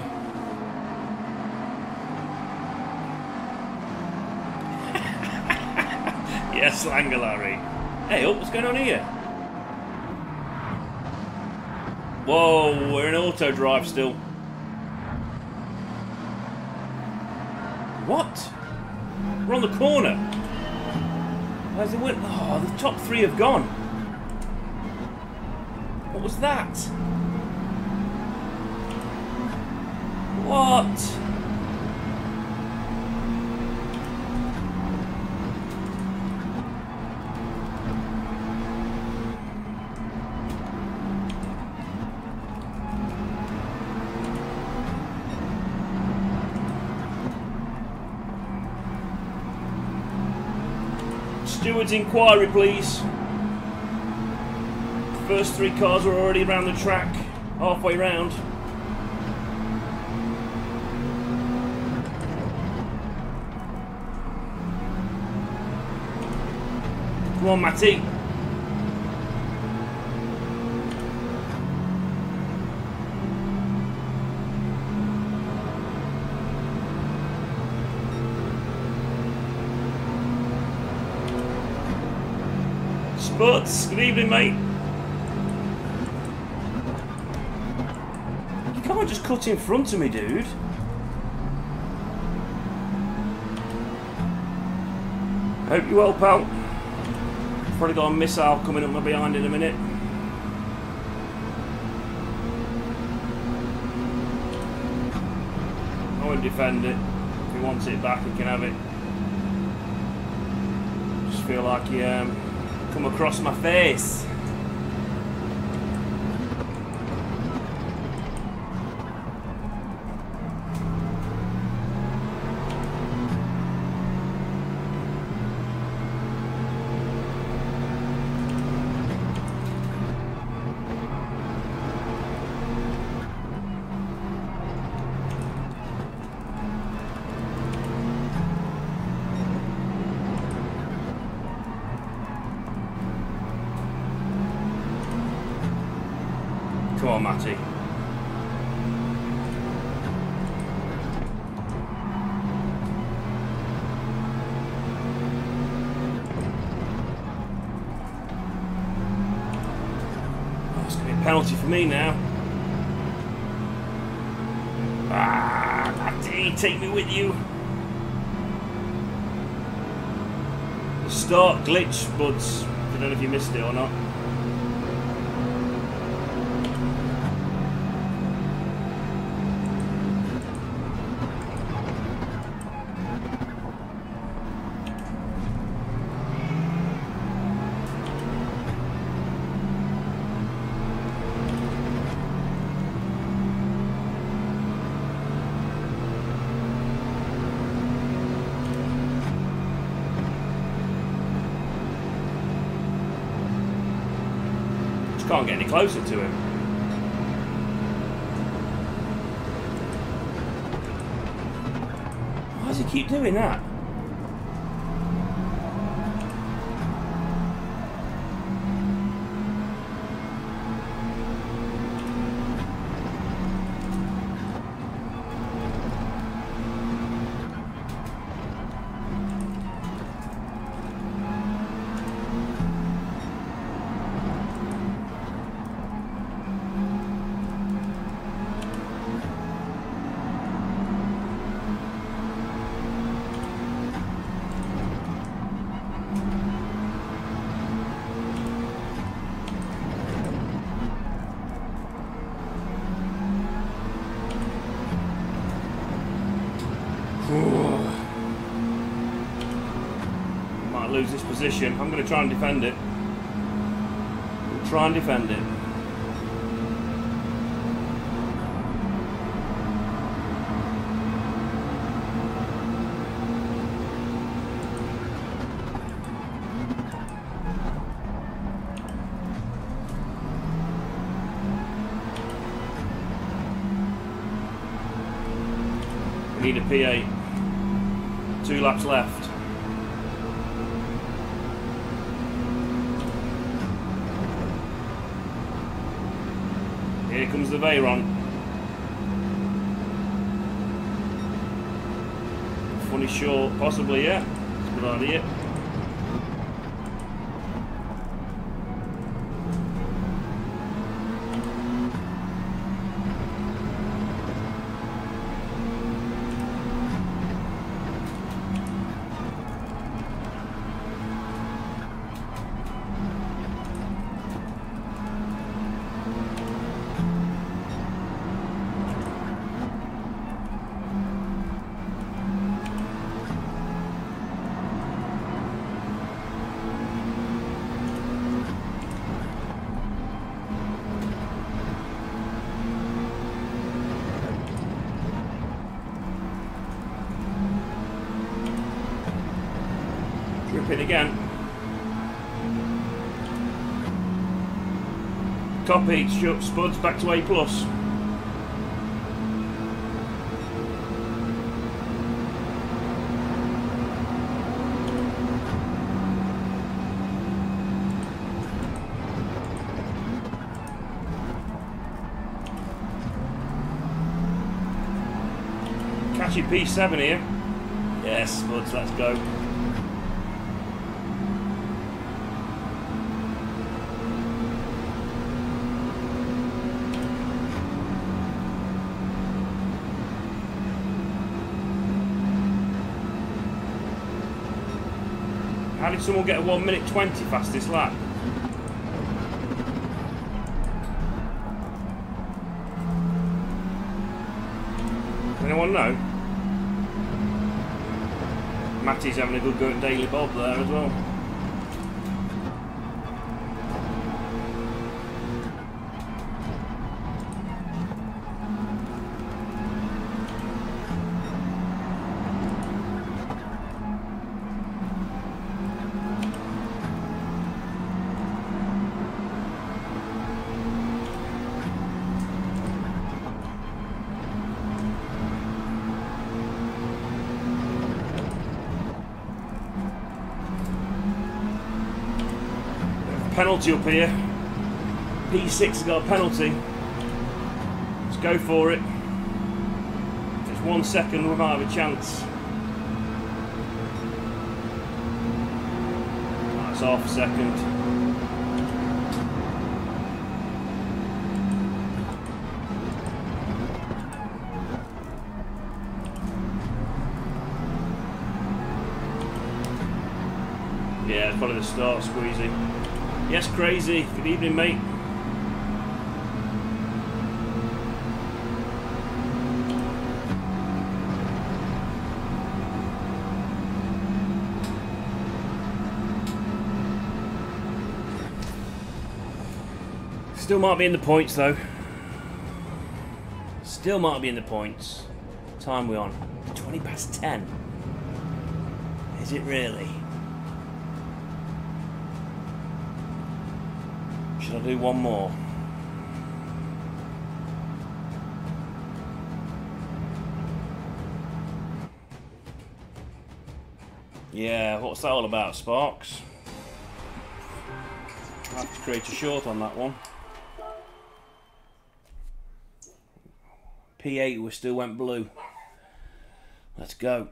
yes, Langalari. Hey, oh, what's going on here? Whoa, we're in auto drive still. What? We're on the corner. Where's the win? Oh, the top three have gone. What was that? What? Steward's inquiry, please. First three cars are already around the track, halfway round. Come on, Matty. Spuds, good evening, mate. You can't just cut in front of me, dude. Hope you're well, pal. Probably got a missile coming up my behind in a minute. I won't defend it. If he wants it back, he can have it. Just feel like he um, come across my face. Can't get any closer to him. Why does he keep doing that? Position. I'm going to try and defend it. We'll try and defend it. We need a P8. Two laps left. Here comes the Veyron. Funny short, possibly, yeah. It's a good idea. Shut, Spuds back to A plus. Catchy P7 here. Yes, Spuds, let's go. How did someone get a 1 minute 20 fastest lap? Anyone know? Matty's having a good go at Daily Bob there as well. Penalty up here. P6 has got a penalty. Let's go for it. Just one second, we might have a chance. That's half a second. Yeah, probably the start, squeezy. Yes, crazy. Good evening, mate. Still might be in the points though. Still might be in the points. Time we on? 20 past 10. Is it really? Should I do one more? Yeah, what's that all about, Sparks? I have to create a short on that one. P8 we still went blue. Let's go.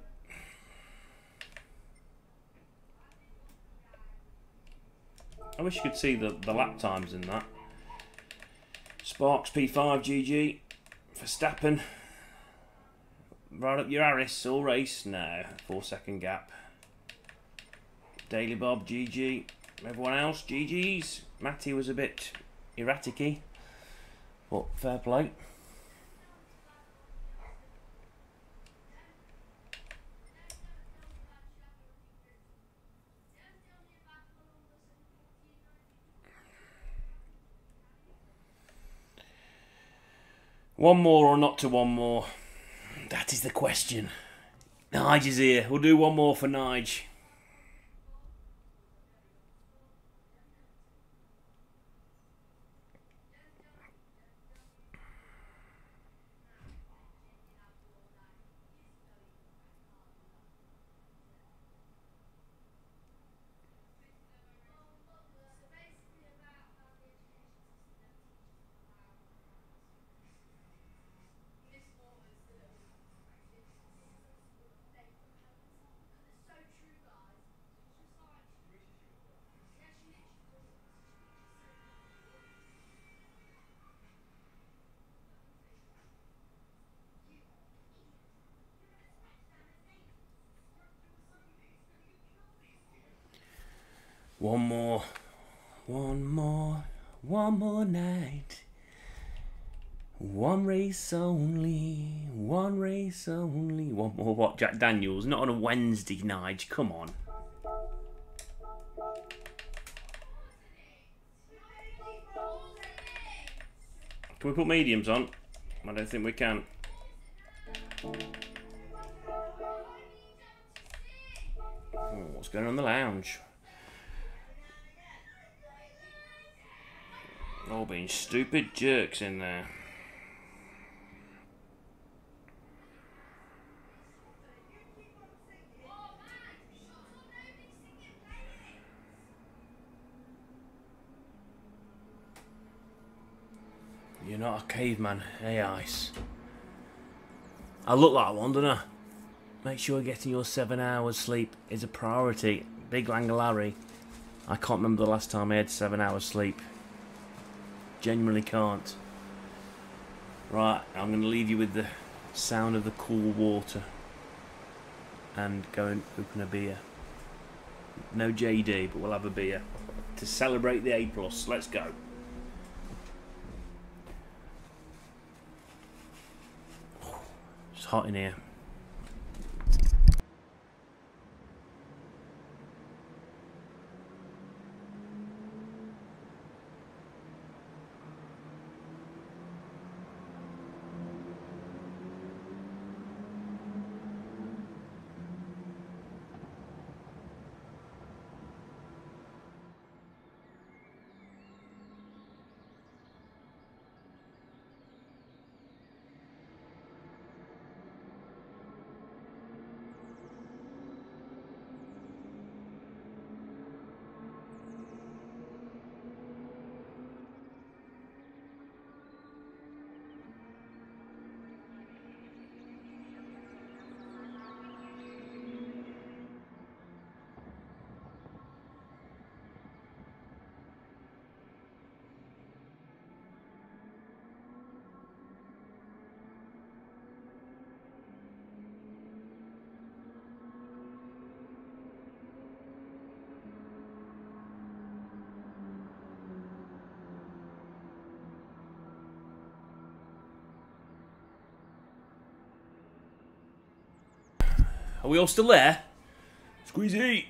I wish you could see the, the lap times in that. Sparks P5 GG. For Verstappen. Right up your Harris, all race now. Four second gap. Daily Bob GG. Everyone else GG's. Matty was a bit erratic but fair play. One more or not to one more? That is the question. Nige is here. We'll do one more for Nige. One more. One more. One more night. One race only. One race only. One more what? Jack Daniels? Not on a Wednesday, Nige. Come on. Can we put mediums on? I don't think we can. Oh, what's going on in the lounge? All being stupid jerks in there. You're not a caveman, hey Ice. I look like one, don't I? Make sure getting your seven hours sleep is a priority. Big Langalari. I can't remember the last time I had seven hours sleep. Genuinely can't. Right, I'm going to leave you with the sound of the cool water and go and open a beer. No JD, but we'll have a beer to celebrate the A plus. Let's go. Hot in here. Are we all still there? Squeezy.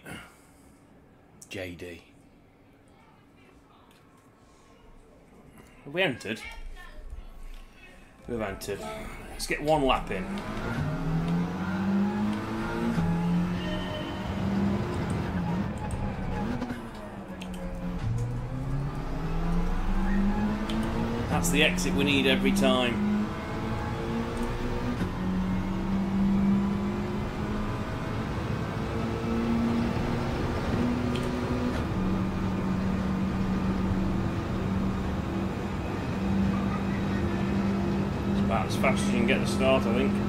JD. Have we entered? We've entered. Let's get one lap in. That's the exit we need every time. Fast as you can get the start, I think.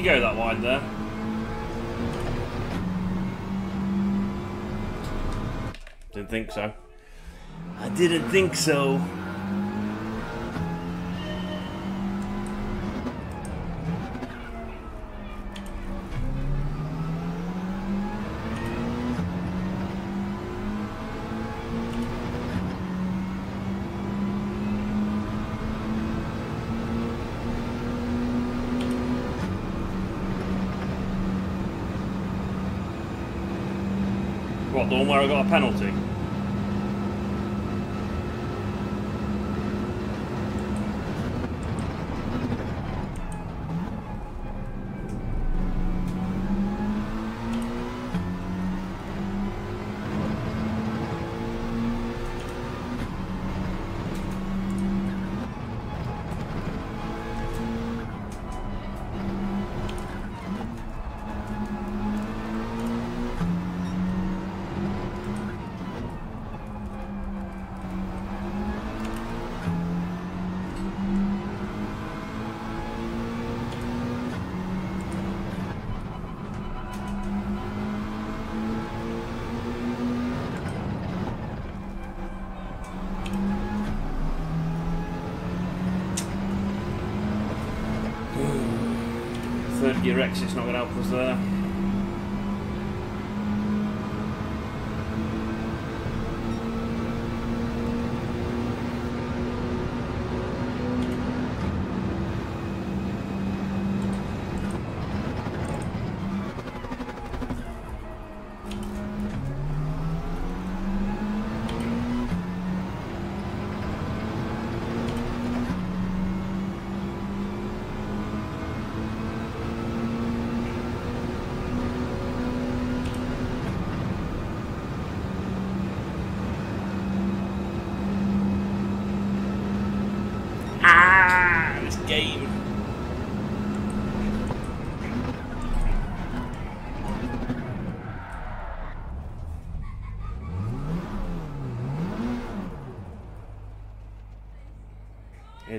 You go that wide there? Didn't think so. I didn't think so.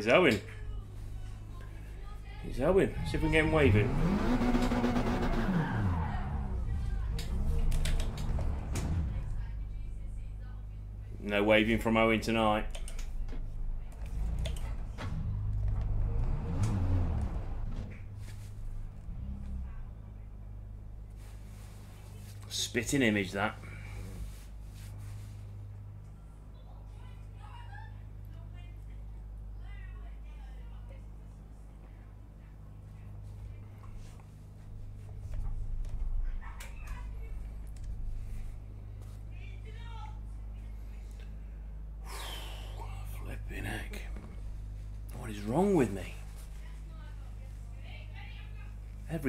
Here's Owen. Here's Owen. See if we can get him waving. No waving from Owen tonight. Spitting image that.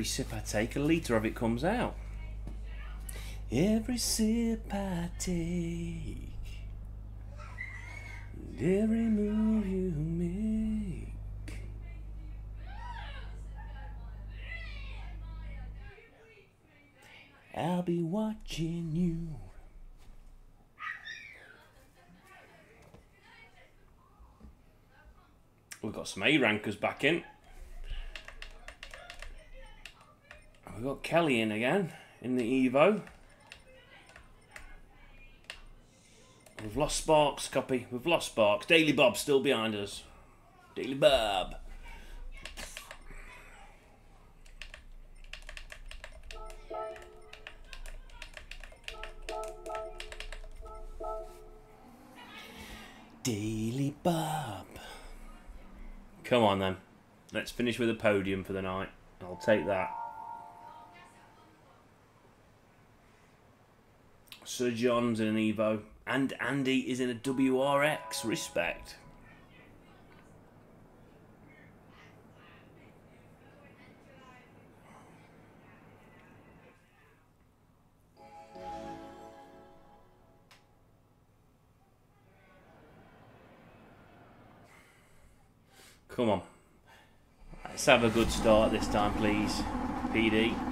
Every sip I take, a litre of it comes out. Every sip I take, every move you make. I'll be watching you. We've got some A rankers back in. We've got Kelly in again in the Evo. We've lost Sparks, copy. We've lost Sparks. Daily Bob still behind us. Daily Bob. Daily Bob. Come on then. Let's finish with a podium for the night. I'll take that. Sir John's in an Evo. And Andy is in a WRX. Respect. Come on. Let's have a good start this time, please. PD.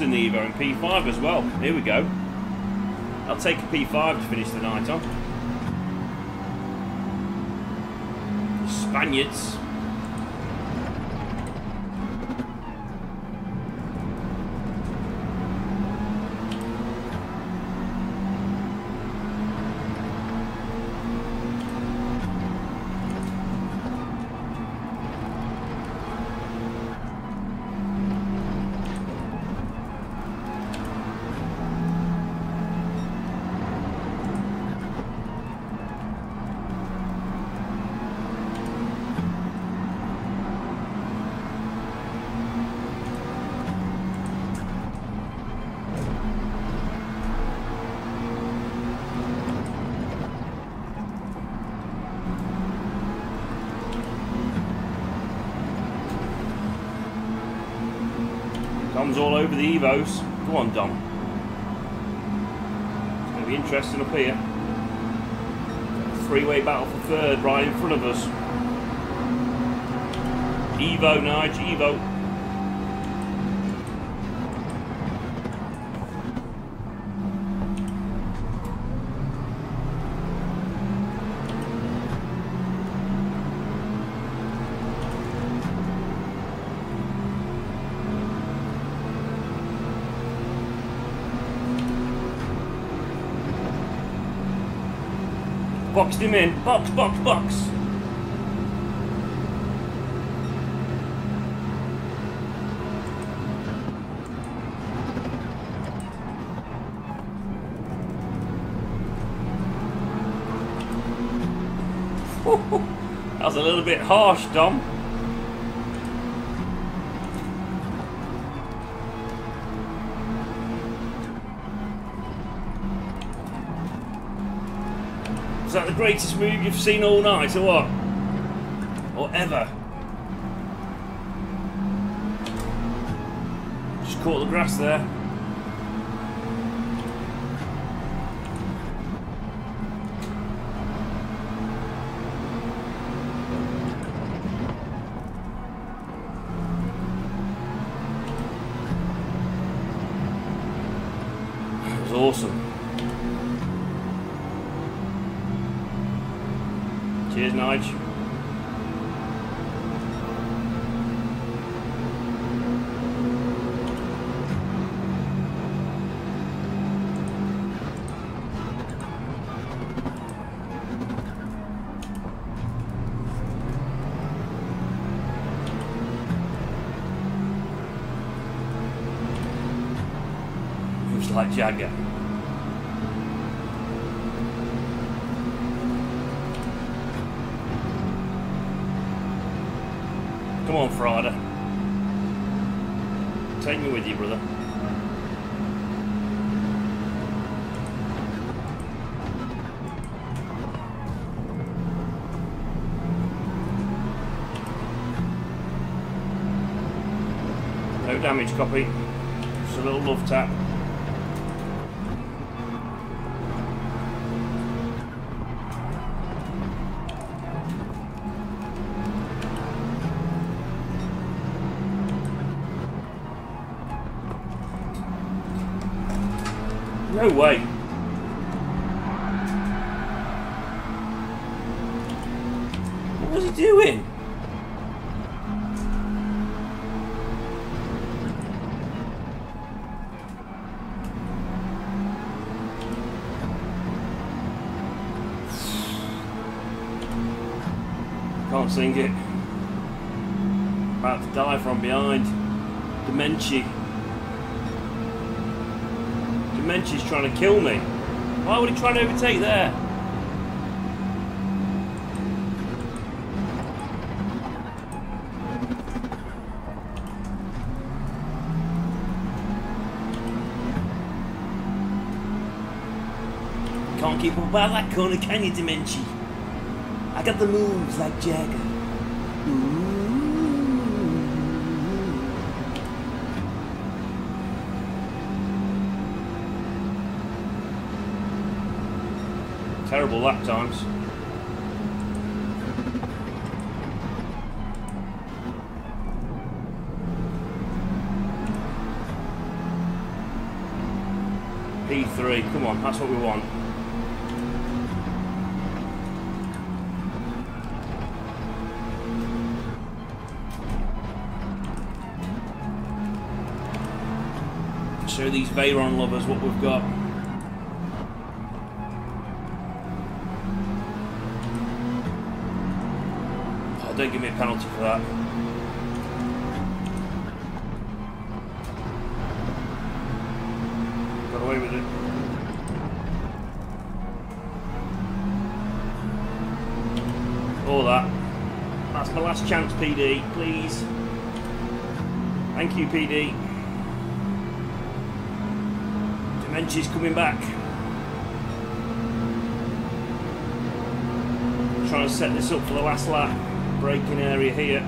In the Evo and P5 as well. Here we go. I'll take a P5 to finish the night on. Spaniards. The Evos. Go on, Dom. It's going to be interesting up here. Three-way battle for third right in front of us. Evo, Nige, Evo. Boxed him in. Box, box, box. *laughs* that was a little bit harsh, Dom. Greatest move you've seen all night, or what? Or ever? Just caught the grass there. Come on, Frada. Take me with you, brother. No damage, copy. Just a little love tap. Why would he try and overtake there? Can't keep up about that corner, can you, Dementia? I got the moves like Jagger. Terrible lap times. P3, come on, that's what we want. Show these Veyron lovers what we've got. Penalty for that. Got away with it. All that. That's my last chance, PD. Please. Thank you, PD. Dementia's coming back. Trying to set this up for the last lap. Braking area here.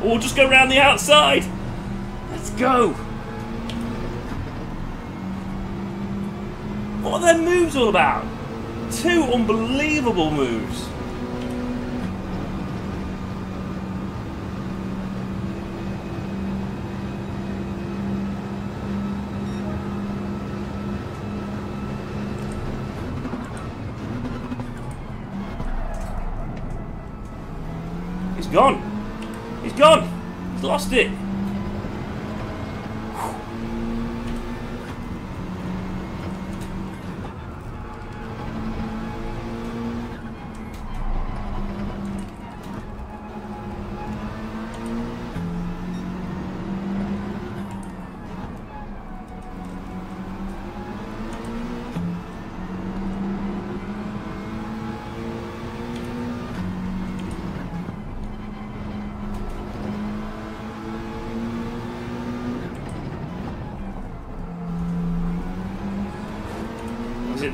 Oh, we'll just go around the outside. Let's go. What are their moves all about? Two unbelievable moves. Lost it.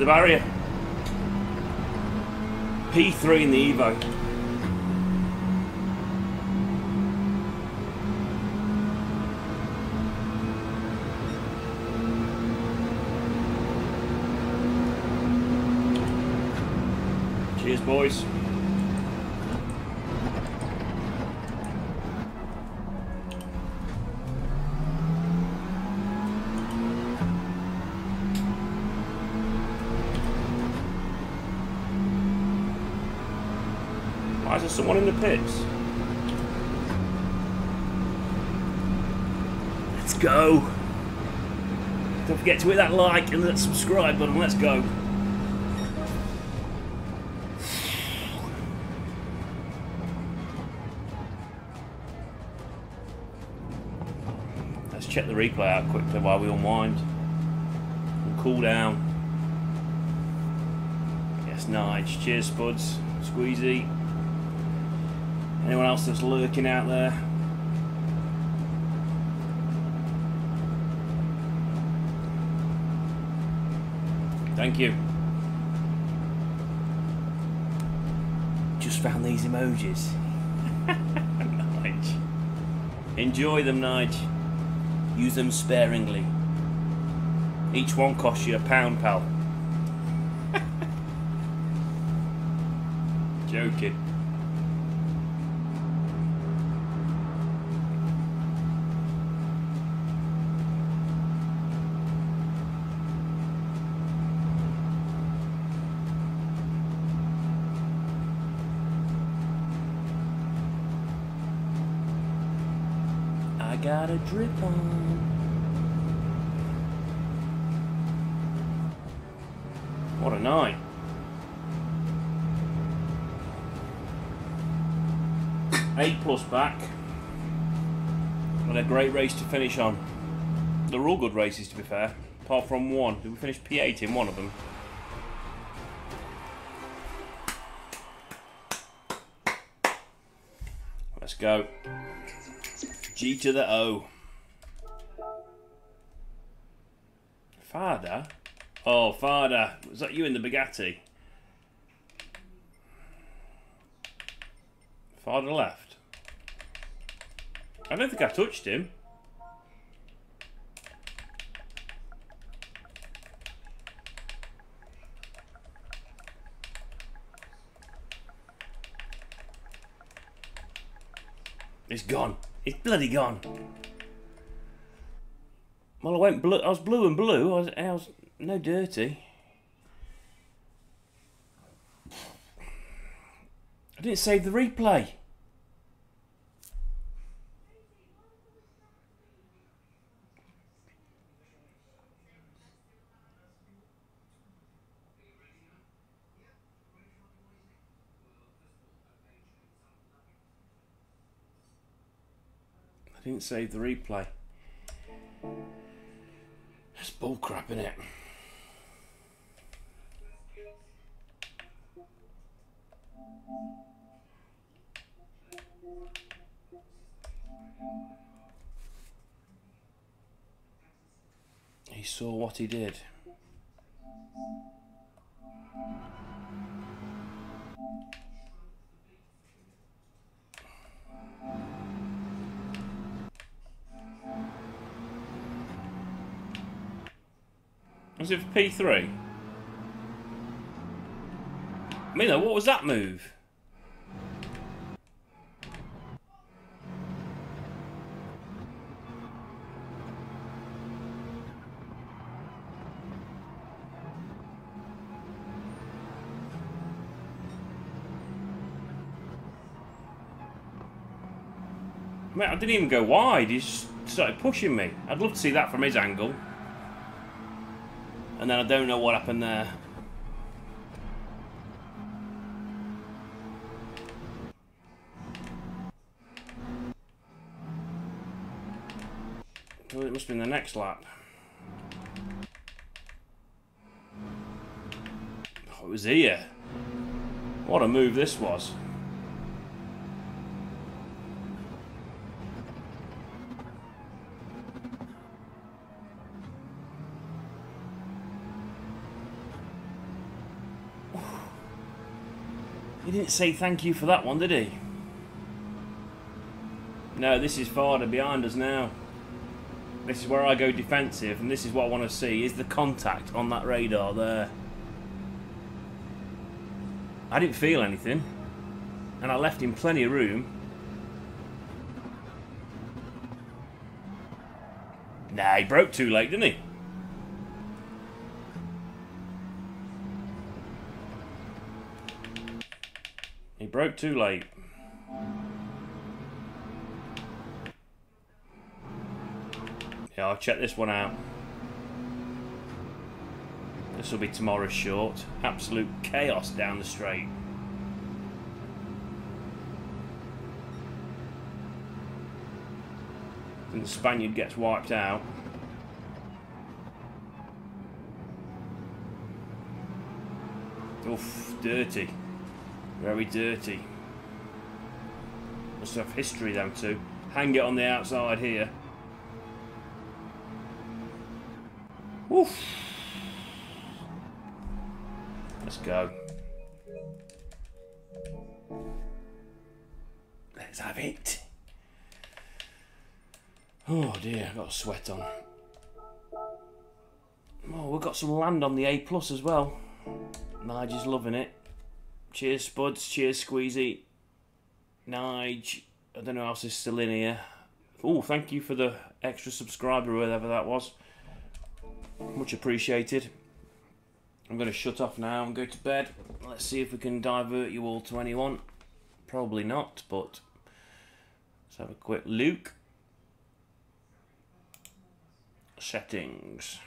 Barrier? P3 in the Evo. Cheers, boys. someone in the pits. Let's go. Don't forget to hit that like and that subscribe button. Let's go. Let's check the replay out quickly while we unwind and cool down. Yes, Nige. Cheers, Spuds. Squeezy. Anyone else that's lurking out there? Thank you. Just found these emojis. *laughs* Nige. Enjoy them, Nige. Use them sparingly. Each one costs you a pound, pal. *laughs* Joking. Drip on. What a night. A plus back. And a great race to finish on. They're all good races to be fair. Apart from one. Did we finish P8 in one of them? Let's go. G to the O. Father. Was that you in the Bugatti? Father left. I don't think I touched him. He's gone. He's bloody gone. Well, I went blue. I was blue and blue. I was, I was no dirty. I didn't save the replay. I didn't save the replay. That's bullcrap, innit? He saw what he did. Was it for P3? Milo, what was that move? Mate, I didn't even go wide. He just started pushing me. I'd love to see that from his angle. And then I don't know what happened there. Well, it must have been the next lap. Oh, it was here. What a move this was. He didn't say thank you for that one, did he? No, this is farther behind us now. This is where I go defensive, and this is what I want to see, is the contact on that radar there. I didn't feel anything, and I left him plenty of room. Nah, he broke too late, didn't he? Broke too late. Yeah, I'll check this one out. This will be tomorrow's short. Absolute chaos down the straight. And the Spaniard gets wiped out. Oof, dirty. Very dirty. Must have history, them two. Hang it on the outside here. Oof. Let's go. Let's have it. Oh dear, I got a sweat on. Oh, we've got some land on the A plus as well. Nigel's loving it. Cheers, Spuds. Cheers, Squeezy. Nige. I don't know how else is still in here. Oh, thank you for the extra subscriber, whatever that was. Much appreciated. I'm going to shut off now and go to bed. Let's see if we can divert you all to anyone. Probably not, but let's have a quick look. Settings.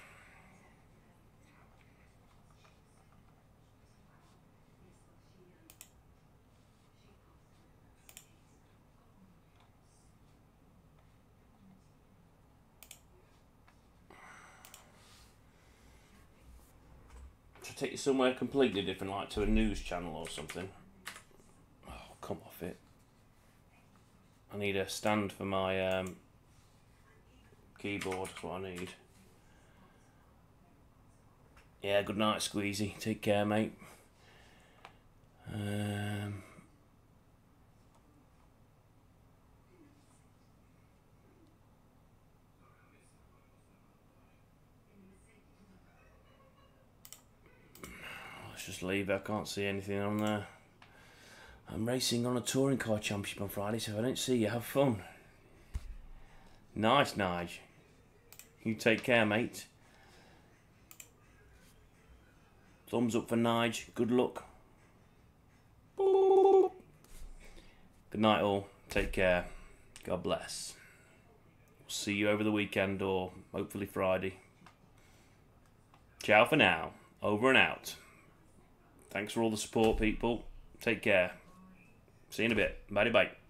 I take you somewhere completely different, like to a news channel or something? Oh, come off it. I need a stand for my um, keyboard, that's what I need. Yeah, good night, Squeezy. Take care, mate. Um, let's just leave. I can't see anything on there. I'm racing on a touring car championship on Friday, so if I don't see you, have fun. Nice, Nige. You take care, mate. Thumbs up for Nige. Good luck. Good night, all. Take care. God bless. See you over the weekend or hopefully Friday. Ciao for now. Over and out. Thanks for all the support, people. Take care. See you in a bit. Bye bye.